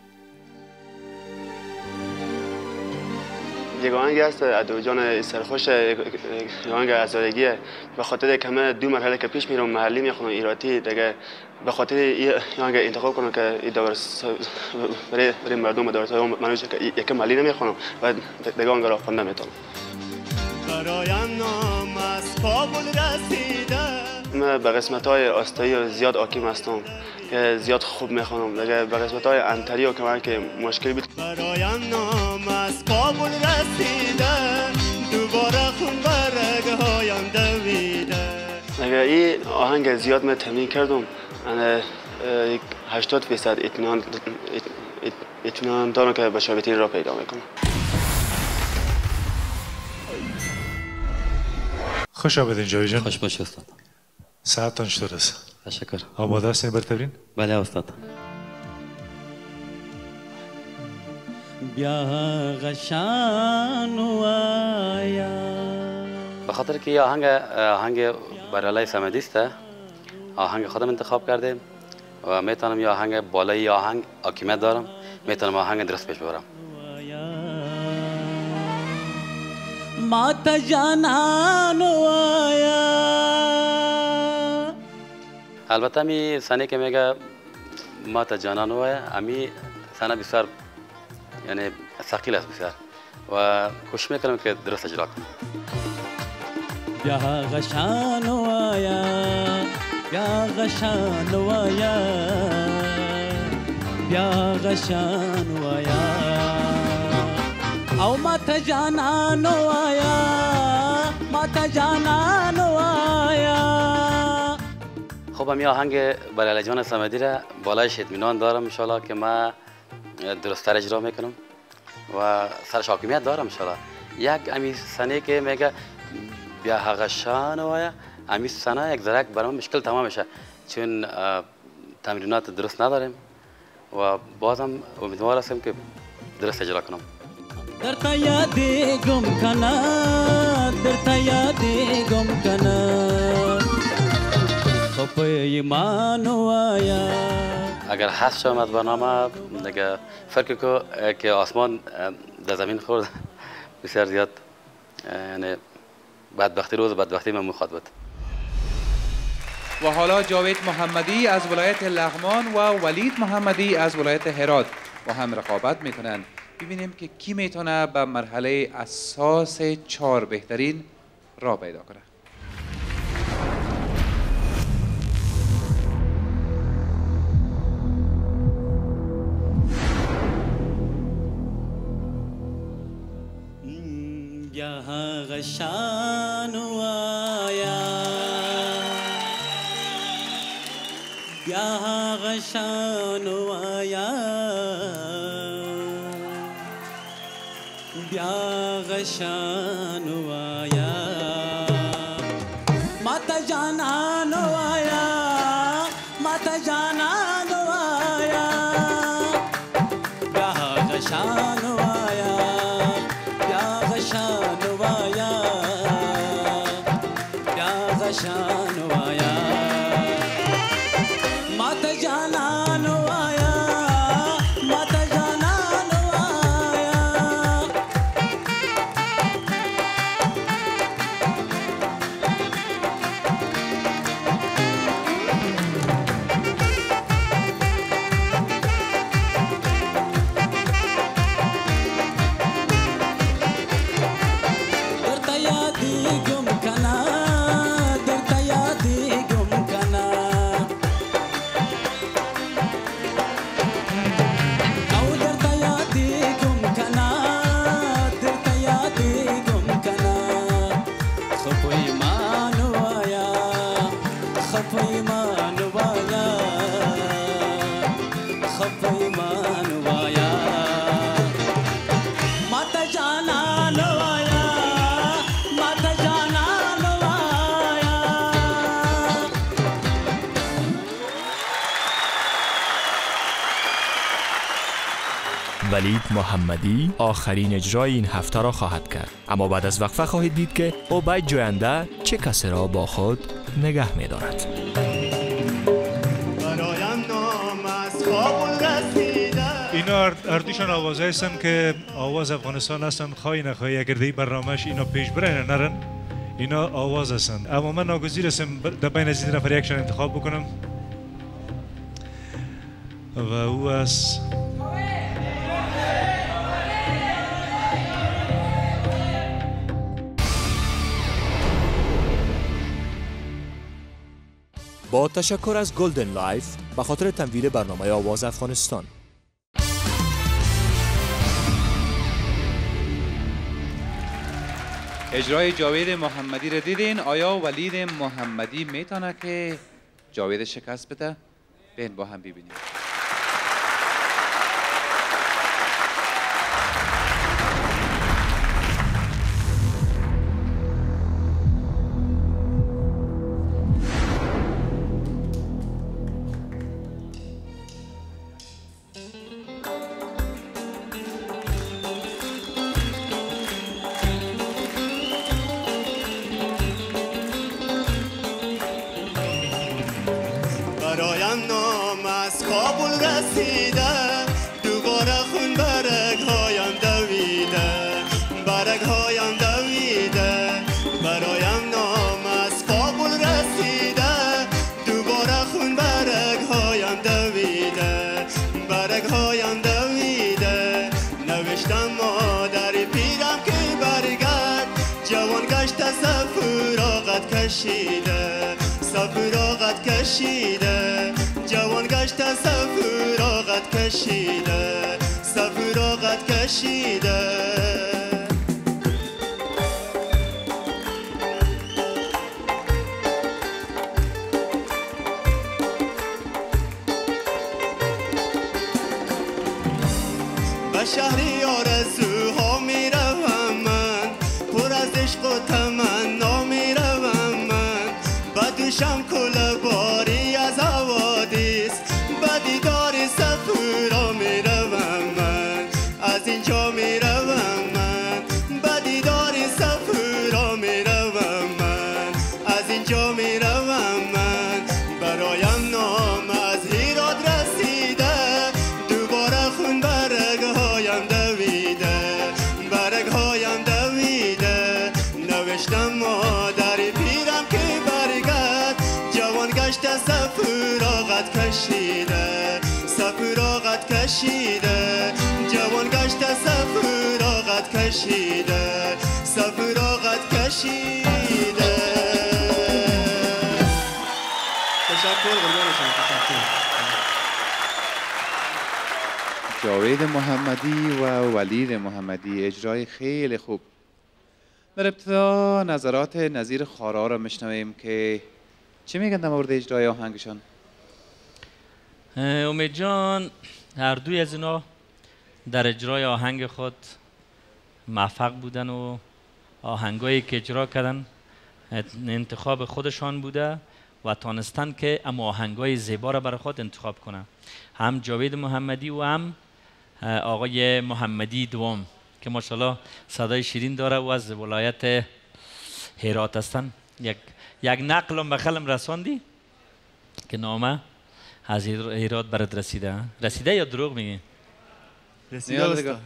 آهنگ است ادو جان سرخوش آهنگ ازادگیه به خاطر کمه دو مرحله که پیش میرم محلی می‌خونم ایراتی. دیگه به خاطر آهنگ انتخاب کنم که دور س- برای مردم منوش که یک محلی نمی‌خونم و دیگه آهنگ را خونده می‌تونم نام از کابل رسیده. من به قسمت های آستایی زیاد حاکم هستم که زیاد خوب می‌خوانم. دیگه به قسمت های انتری و که من که مشکل بود برایم نام از کابل رسیده دوباره خون برگه هایم دویده. دیگه این آهنگ زیاد من تمرین کردم انا 80 فیصد اطمینان اطمینان دارم که به شابطی را پیدا می‌کنم. خوش آمدین جاوی جان. خوش باشی استاد. ساعتتان چطور است. تشکر. آماده هستین بر تمرین بله استاد. بیا غشان وایا. به خاطر که یه آهنگ آهنگ برالای سمدی است آهنگ خودم انتخاب کردیم و می‌تونم یه آهنگ بالای آهنگ حاکمیت دارم می‌تونم آهنگ درست پیش ببرم. مات جانان وایا البته می سنه که میگه ما تا جانان و امی سنه بسیار یعنی ثقیل است بسیار و کوشش می‌کنم که درست اجرا کنم بیا غشان وایا بیا غشان او مات جانان وایا مات جانان وایا خب هم یه آهنگ برای جان سمدی را بالایش اطمینان دارم انشالله که ما درستتر اجرا می‌کنم و سرش حاکمیت دارم انشالله یک امی سنه که میگه بیا حقشان و امی سنه یک ذرک برام مشکل تمام میشه. چون تمرینات درست نداریم و بازم امیدوار هستم که درست اجرا کنم. در تا گم کنا در تا گم کنا. خب ایمان وایا. اگر هست شوم از برنامه دیگه فکر کو که آسمان در زمین خورد بسیار زیاد یعنی بدبختی روز بدبختی من خواهد بود. و حالا جاوید محمدی از ولایت لغمان و ولید محمدی از ولایت هرات با هم رقابت می‌کنن. ببینیم که کی می‌تونه به مرحله اساس چهار بهترین را پیدا کنه. بیا غشان وایا بیا غشان وایا بیا غشان ولید محمدی آخرین اجرای این هفته را خواهد کرد. اما بعد از وقفه خواهید دید که عبید جوینده چه کسی را با خود نگه می دارد. اینا دوشان آوازه هستن که آواز افغانستان هستن خواهی نخواهی اگر دی برنامهش اینا پیش برن نرن اینا آواز هستن. اما من ناگزیر هستم در بین از این نفر یکشان انتخاب بکنم. و او از با تشکر از Golden Life به خاطر تمویل برنامه آواز افغانستان. اجرای جاوید محمدی رو دیدین؟ آیا ولید محمدی می‌تونه که جاوید شکست بده؟ بین با هم ببینیم. سفراغت کشیده. جوان گشت سفراغت کشیده. سفراغت کشیده. کشیده تشکر قربان شما تشکر. جاوید محمدی و ولید محمدی اجرای خیلی خوب. در ابتدا نظرات نظیر خارا را میشنویم که چی میگن در مورد اجرای آهنگشان؟ امید جان هر دوی از اینا در اجرای آهنگ خود موفق بودن و آهنگایی که اجرا کردن انتخاب خودشان بوده و تانستن که اما آهنگای زیبا را برای خود انتخاب کنن. هم جاوید محمدی و هم آقای محمدی دوم که ماشاءالله صدای شیرین داره و از ولایت هرات هستن. یک یک نقلم به خلم رساندی که نامه از هرات برات رسیده رسیده یا دروغ میگی؟ دیگه.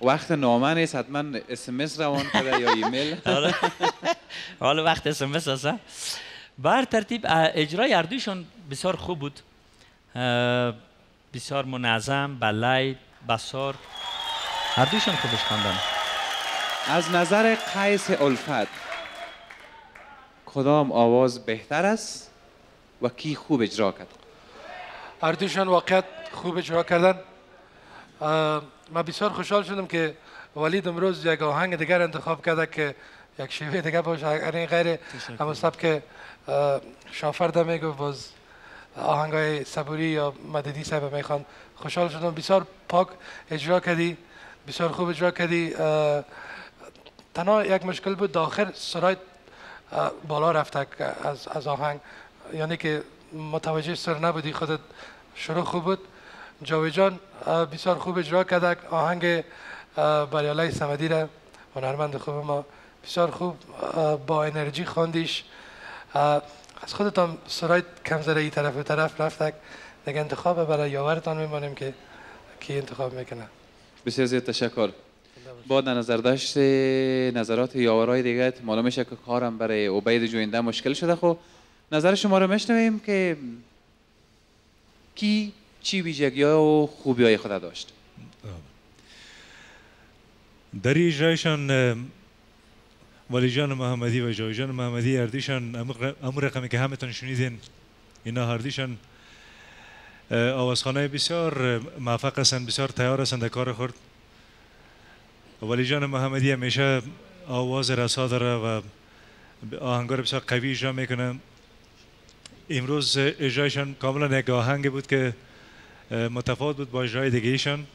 وقت نامه نیست حتما اسمس روان کرده یا ایمیل. [LAUGHS] آره. حالا وقت اسمس هست بر ترتیب اجرای اردویشان بسیار خوب بود. بسیار منظم بلای بسار. اردویشان خوبش خواندن. از نظر قیس الفت کدام آواز بهتر است و کی خوب اجرا کرد؟ اردوشان واقعیت خوب اجرا کردن. من بسیار خوشحال شدم که ولید امروز یک آهنگ دیگر انتخاب کرده که یک شیوه دیگر باشه. یعنی غیر اما سبک شافرده میگو باز آهنگای صبوری یا مددی صاحب می‌خوان. خوشحال شدم. بسیار پاک اجرا کردی. بسیار خوب اجرا کردی. تنها یک مشکل بود. داخل سرایت اه، بالا رفته از, از آهنگ. یعنی که متوجه سر نبودی. خودت شروع خوب بود. جاوی جان بسیار خوب اجرا کرده آهنگ بریالای سمدی را هنرمند خوب ما. بسیار خوب با انرژی خواندیش. از خودتان سرایت کم ذره ای طرف و طرف رفته دیگه انتخاب برای یاورتان میمانیم که کی انتخاب می‌کنه. بسیار زیاد تشکر. با نظر داشت نظرات یاورای دیگه معلوم میشه که کارم برای عبید جوینده مشکل شده. خب نظر شما رو میشنویم که کی چی ویژگی و خوبی های خود داشت؟ در اجرایشان ولی جان محمدی و جای جان محمدی اردیشان امر رقمی که همتون شنیدین اینا هردیشان آوازخانه بسیار موفق هستند بسیار تیار هستند در کار خود. ولی جان محمدی همیشه آواز رسا داره و آهنگار بسیار قوی اجرا می‌کنه. امروز اجرایشان کاملا یک آهنگ بود که متفاوت بود با اجرای دیگه ایشان.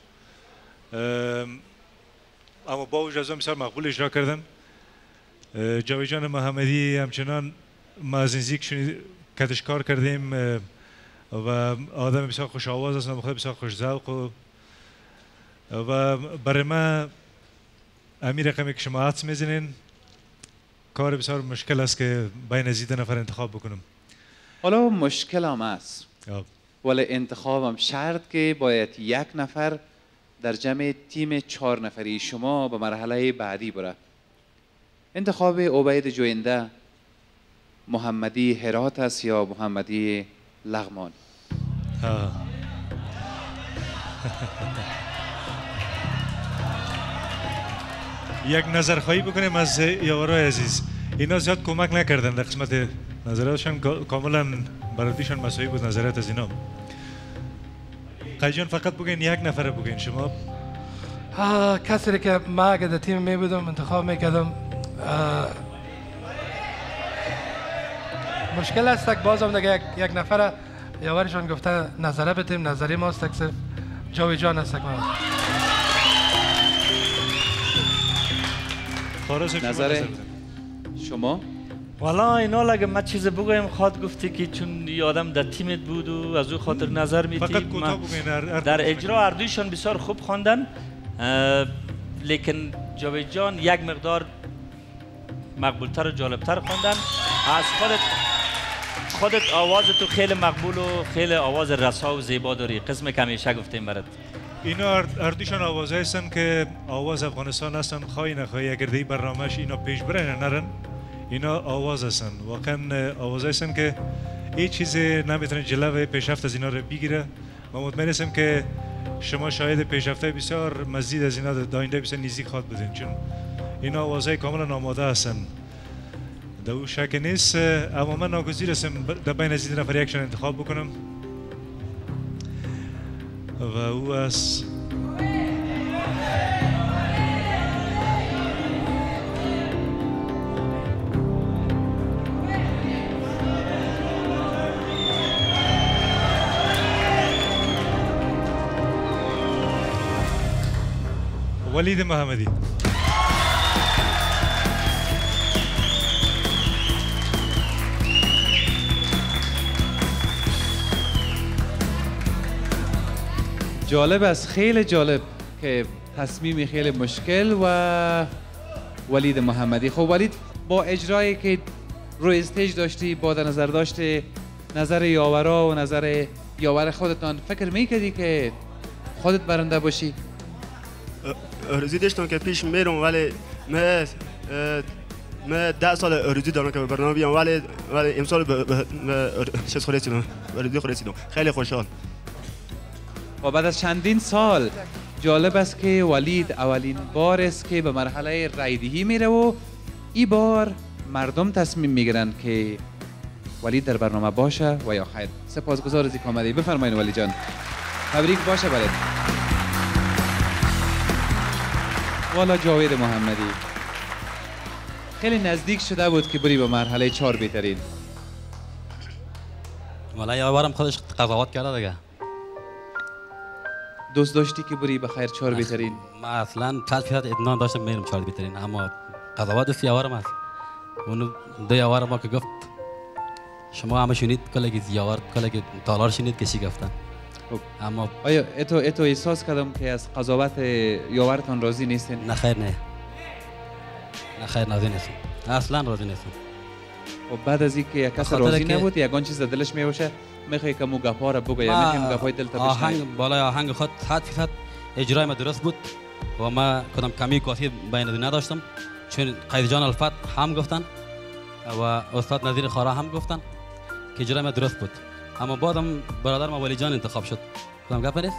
اما با وجود از بسیار مقبول اجرا کردن اه، جاوید جان محمدی همچنان ما از نزدیک شنید کتش کار کردیم و آدم بسیار خوش آواز است و بسیار خوش ذوق و و برای ما امیر رقمی که شما حدس می‌زنین کار بسیار مشکل است که بین از این دو نفر انتخاب بکنم. حالا مشکل هم است. ولی انتخابم شرط که باید یک نفر در جمع تیم چهار نفری شما به مرحله بعدی بره. انتخاب عبید جوینده محمدی هرات است یا محمدی لغمان. [LAUGHS] یک نظر خواهی بکنیم از یاورای عزیز. اینا زیاد کمک نکردن در قسمت نظراتشان کا- کاملا برادیشان مساوی بود نظرات از اینا. قیجان فقط بگین یک نفر بگین. شما کسی را که ما اگه در تیم می بودم انتخاب می‌کردم مشکل است که بازم دیگه یک, یک نفر یاورشان گفته نظره بتیم نظری ماست که صرف جاوی جان است که نظر شما؟ والا اینا لگه ما چیز بگویم خواد گفتی که چون یه آدم در تیمت بود و از او خاطر نظر میتی فقط در اجرا اردویشان بسیار خوب خواندن. لیکن جاوید جان یک مقدار مقبولتر و جالبتر خواندن. از خودت خودت آواز تو خیلی مقبول و خیلی آواز رسا و زیبا داری. قسم که همیشه گفتیم برات. اینا ار- اردوشان آوازه هستن که آواز افغانستان هستن خواهی نخواهی اگر دی برنامهش اینا پیش برن نرن؟ اینا آواز هستن. واقعا آواز هستن که هیچ چیزی نمی‌تونه جلو پیشرفت از اینا رو بگیره. و مطمئن هستم که شما شاهد پیشرفته بسیار مزید از اینا در آینده بسیار نزدیک خواهد بودین. چون اینا آوازهای کاملا آماده هستن. در او شک نیست اما من ناگزیر هستم در بین از این نفر یکشان انتخاب بکنم. و او از ولید محمدی. جالب است خیلی جالب که تصمیم خیلی مشکل و ولید محمدی. خب ولید با اجرایی که روی استیج داشتی با در نظر داشتی نظر یاورا و نظر یاور خودتان فکر می‌کردی که خودت برنده باشی؟ داشتم که پیش میرم ولی من اه، من ده سال آرزو دارم که به برنامه بیام ولی ولی امسال به چیز خود رسیدم رسیدم خیلی خوشحال. و بعد از چندین سال جالب است که ولید اولین بار است که به مرحله رایدهی میره و این بار مردم تصمیم می‌گیرن که ولید در برنامه باشه و یا خیر. سپاسگزار از اینکه آمدی بفرمایید ولی جان. تبریک باشه برات. والا جاوید محمدی. خیلی نزدیک شده بود که بری به مرحله چهار بهترین والا یاورم خودش قضاوت کرده دیگه. دوست داشتی که بری به خیر چهار بهترین ما اصلا صد فیصد اطمینان داشتم میرم چهار بهترین اما قضاوت دست یاورم است. اونو دو یاور ما که گفت شما همه شنید کلا که یاور کلا که تالار شنید که چی گفتن؟ اما آیا اتو اتو احساس کردم که از قضاوت یاورتان راضی نیستین؟ نه خیر نه. نه خیر راضی نیستم. اصلا راضی نیستم. و بعد از اینکه یک کس راضی نبود یگان چیز در دلش میوشه می‌خوای که مو گپا را بگو یا می‌خوایم گپای دلت بشنوی آهنگ بالای آهنگ خود صد فیصد اجرای ما درست بود و ما کدام کمی کافی بین نداشتم. چون قید جان الفت هم گفتن و استاد نظیر خارا هم گفتن که اجرای ما درست بود. اما بعدم برادر ولی جان انتخاب شد. کدام گپ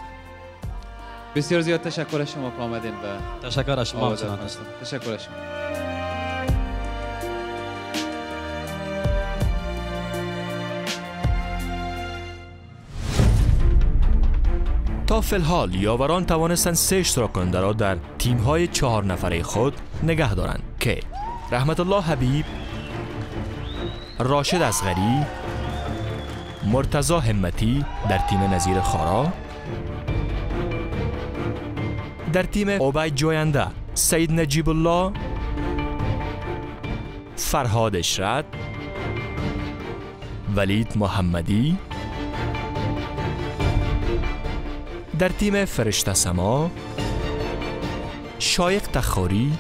بسیار زیاد تشکر از شما که آمدین و تشکر از شما. تشکر شما. تا فلحال یاوران توانستند سه اشتراکانده را در تیم های چهار نفره خود نگه دارند که رحمت الله حبیب، راشد اصغری، مرتزا همتی در تیم نظیر خارا. در تیم عبید جوینده سید نجیب الله فرهاد اشرت. ولید محمدی. در تیم فرشته سما. شایق تخاری.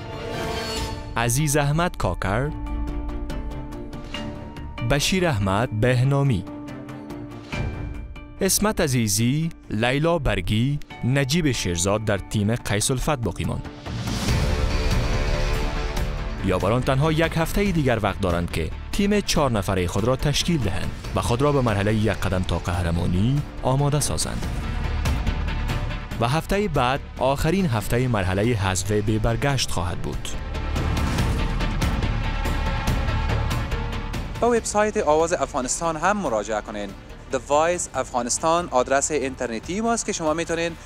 عزیز احمد کاکر. بشیر احمد بهنامی. اسمت عزیزی لیلا برگی نجیب شیرزاد در تیم قیس الفت باقی ماند. یاوران تنها یک هفته دیگر وقت دارند که تیم چهار نفره خود را تشکیل دهند و خود را به مرحله یک قدم تا قهرمانی آماده سازند. و هفته بعد آخرین هفته مرحله حذف به برگشت خواهد بود. با وبسایت آواز افغانستان هم مراجعه کنین. The Voice افغانستان آدرس اینترنتی ماست که شما می‌تونین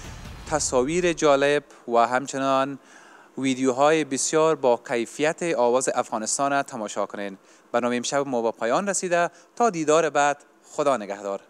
تصاویر جالب و همچنان ویدیوهای بسیار با کیفیت آواز افغانستان را تماشا کنین. برنامه امشب ما با پایان رسیده. تا دیدار بعد خدا نگهدار.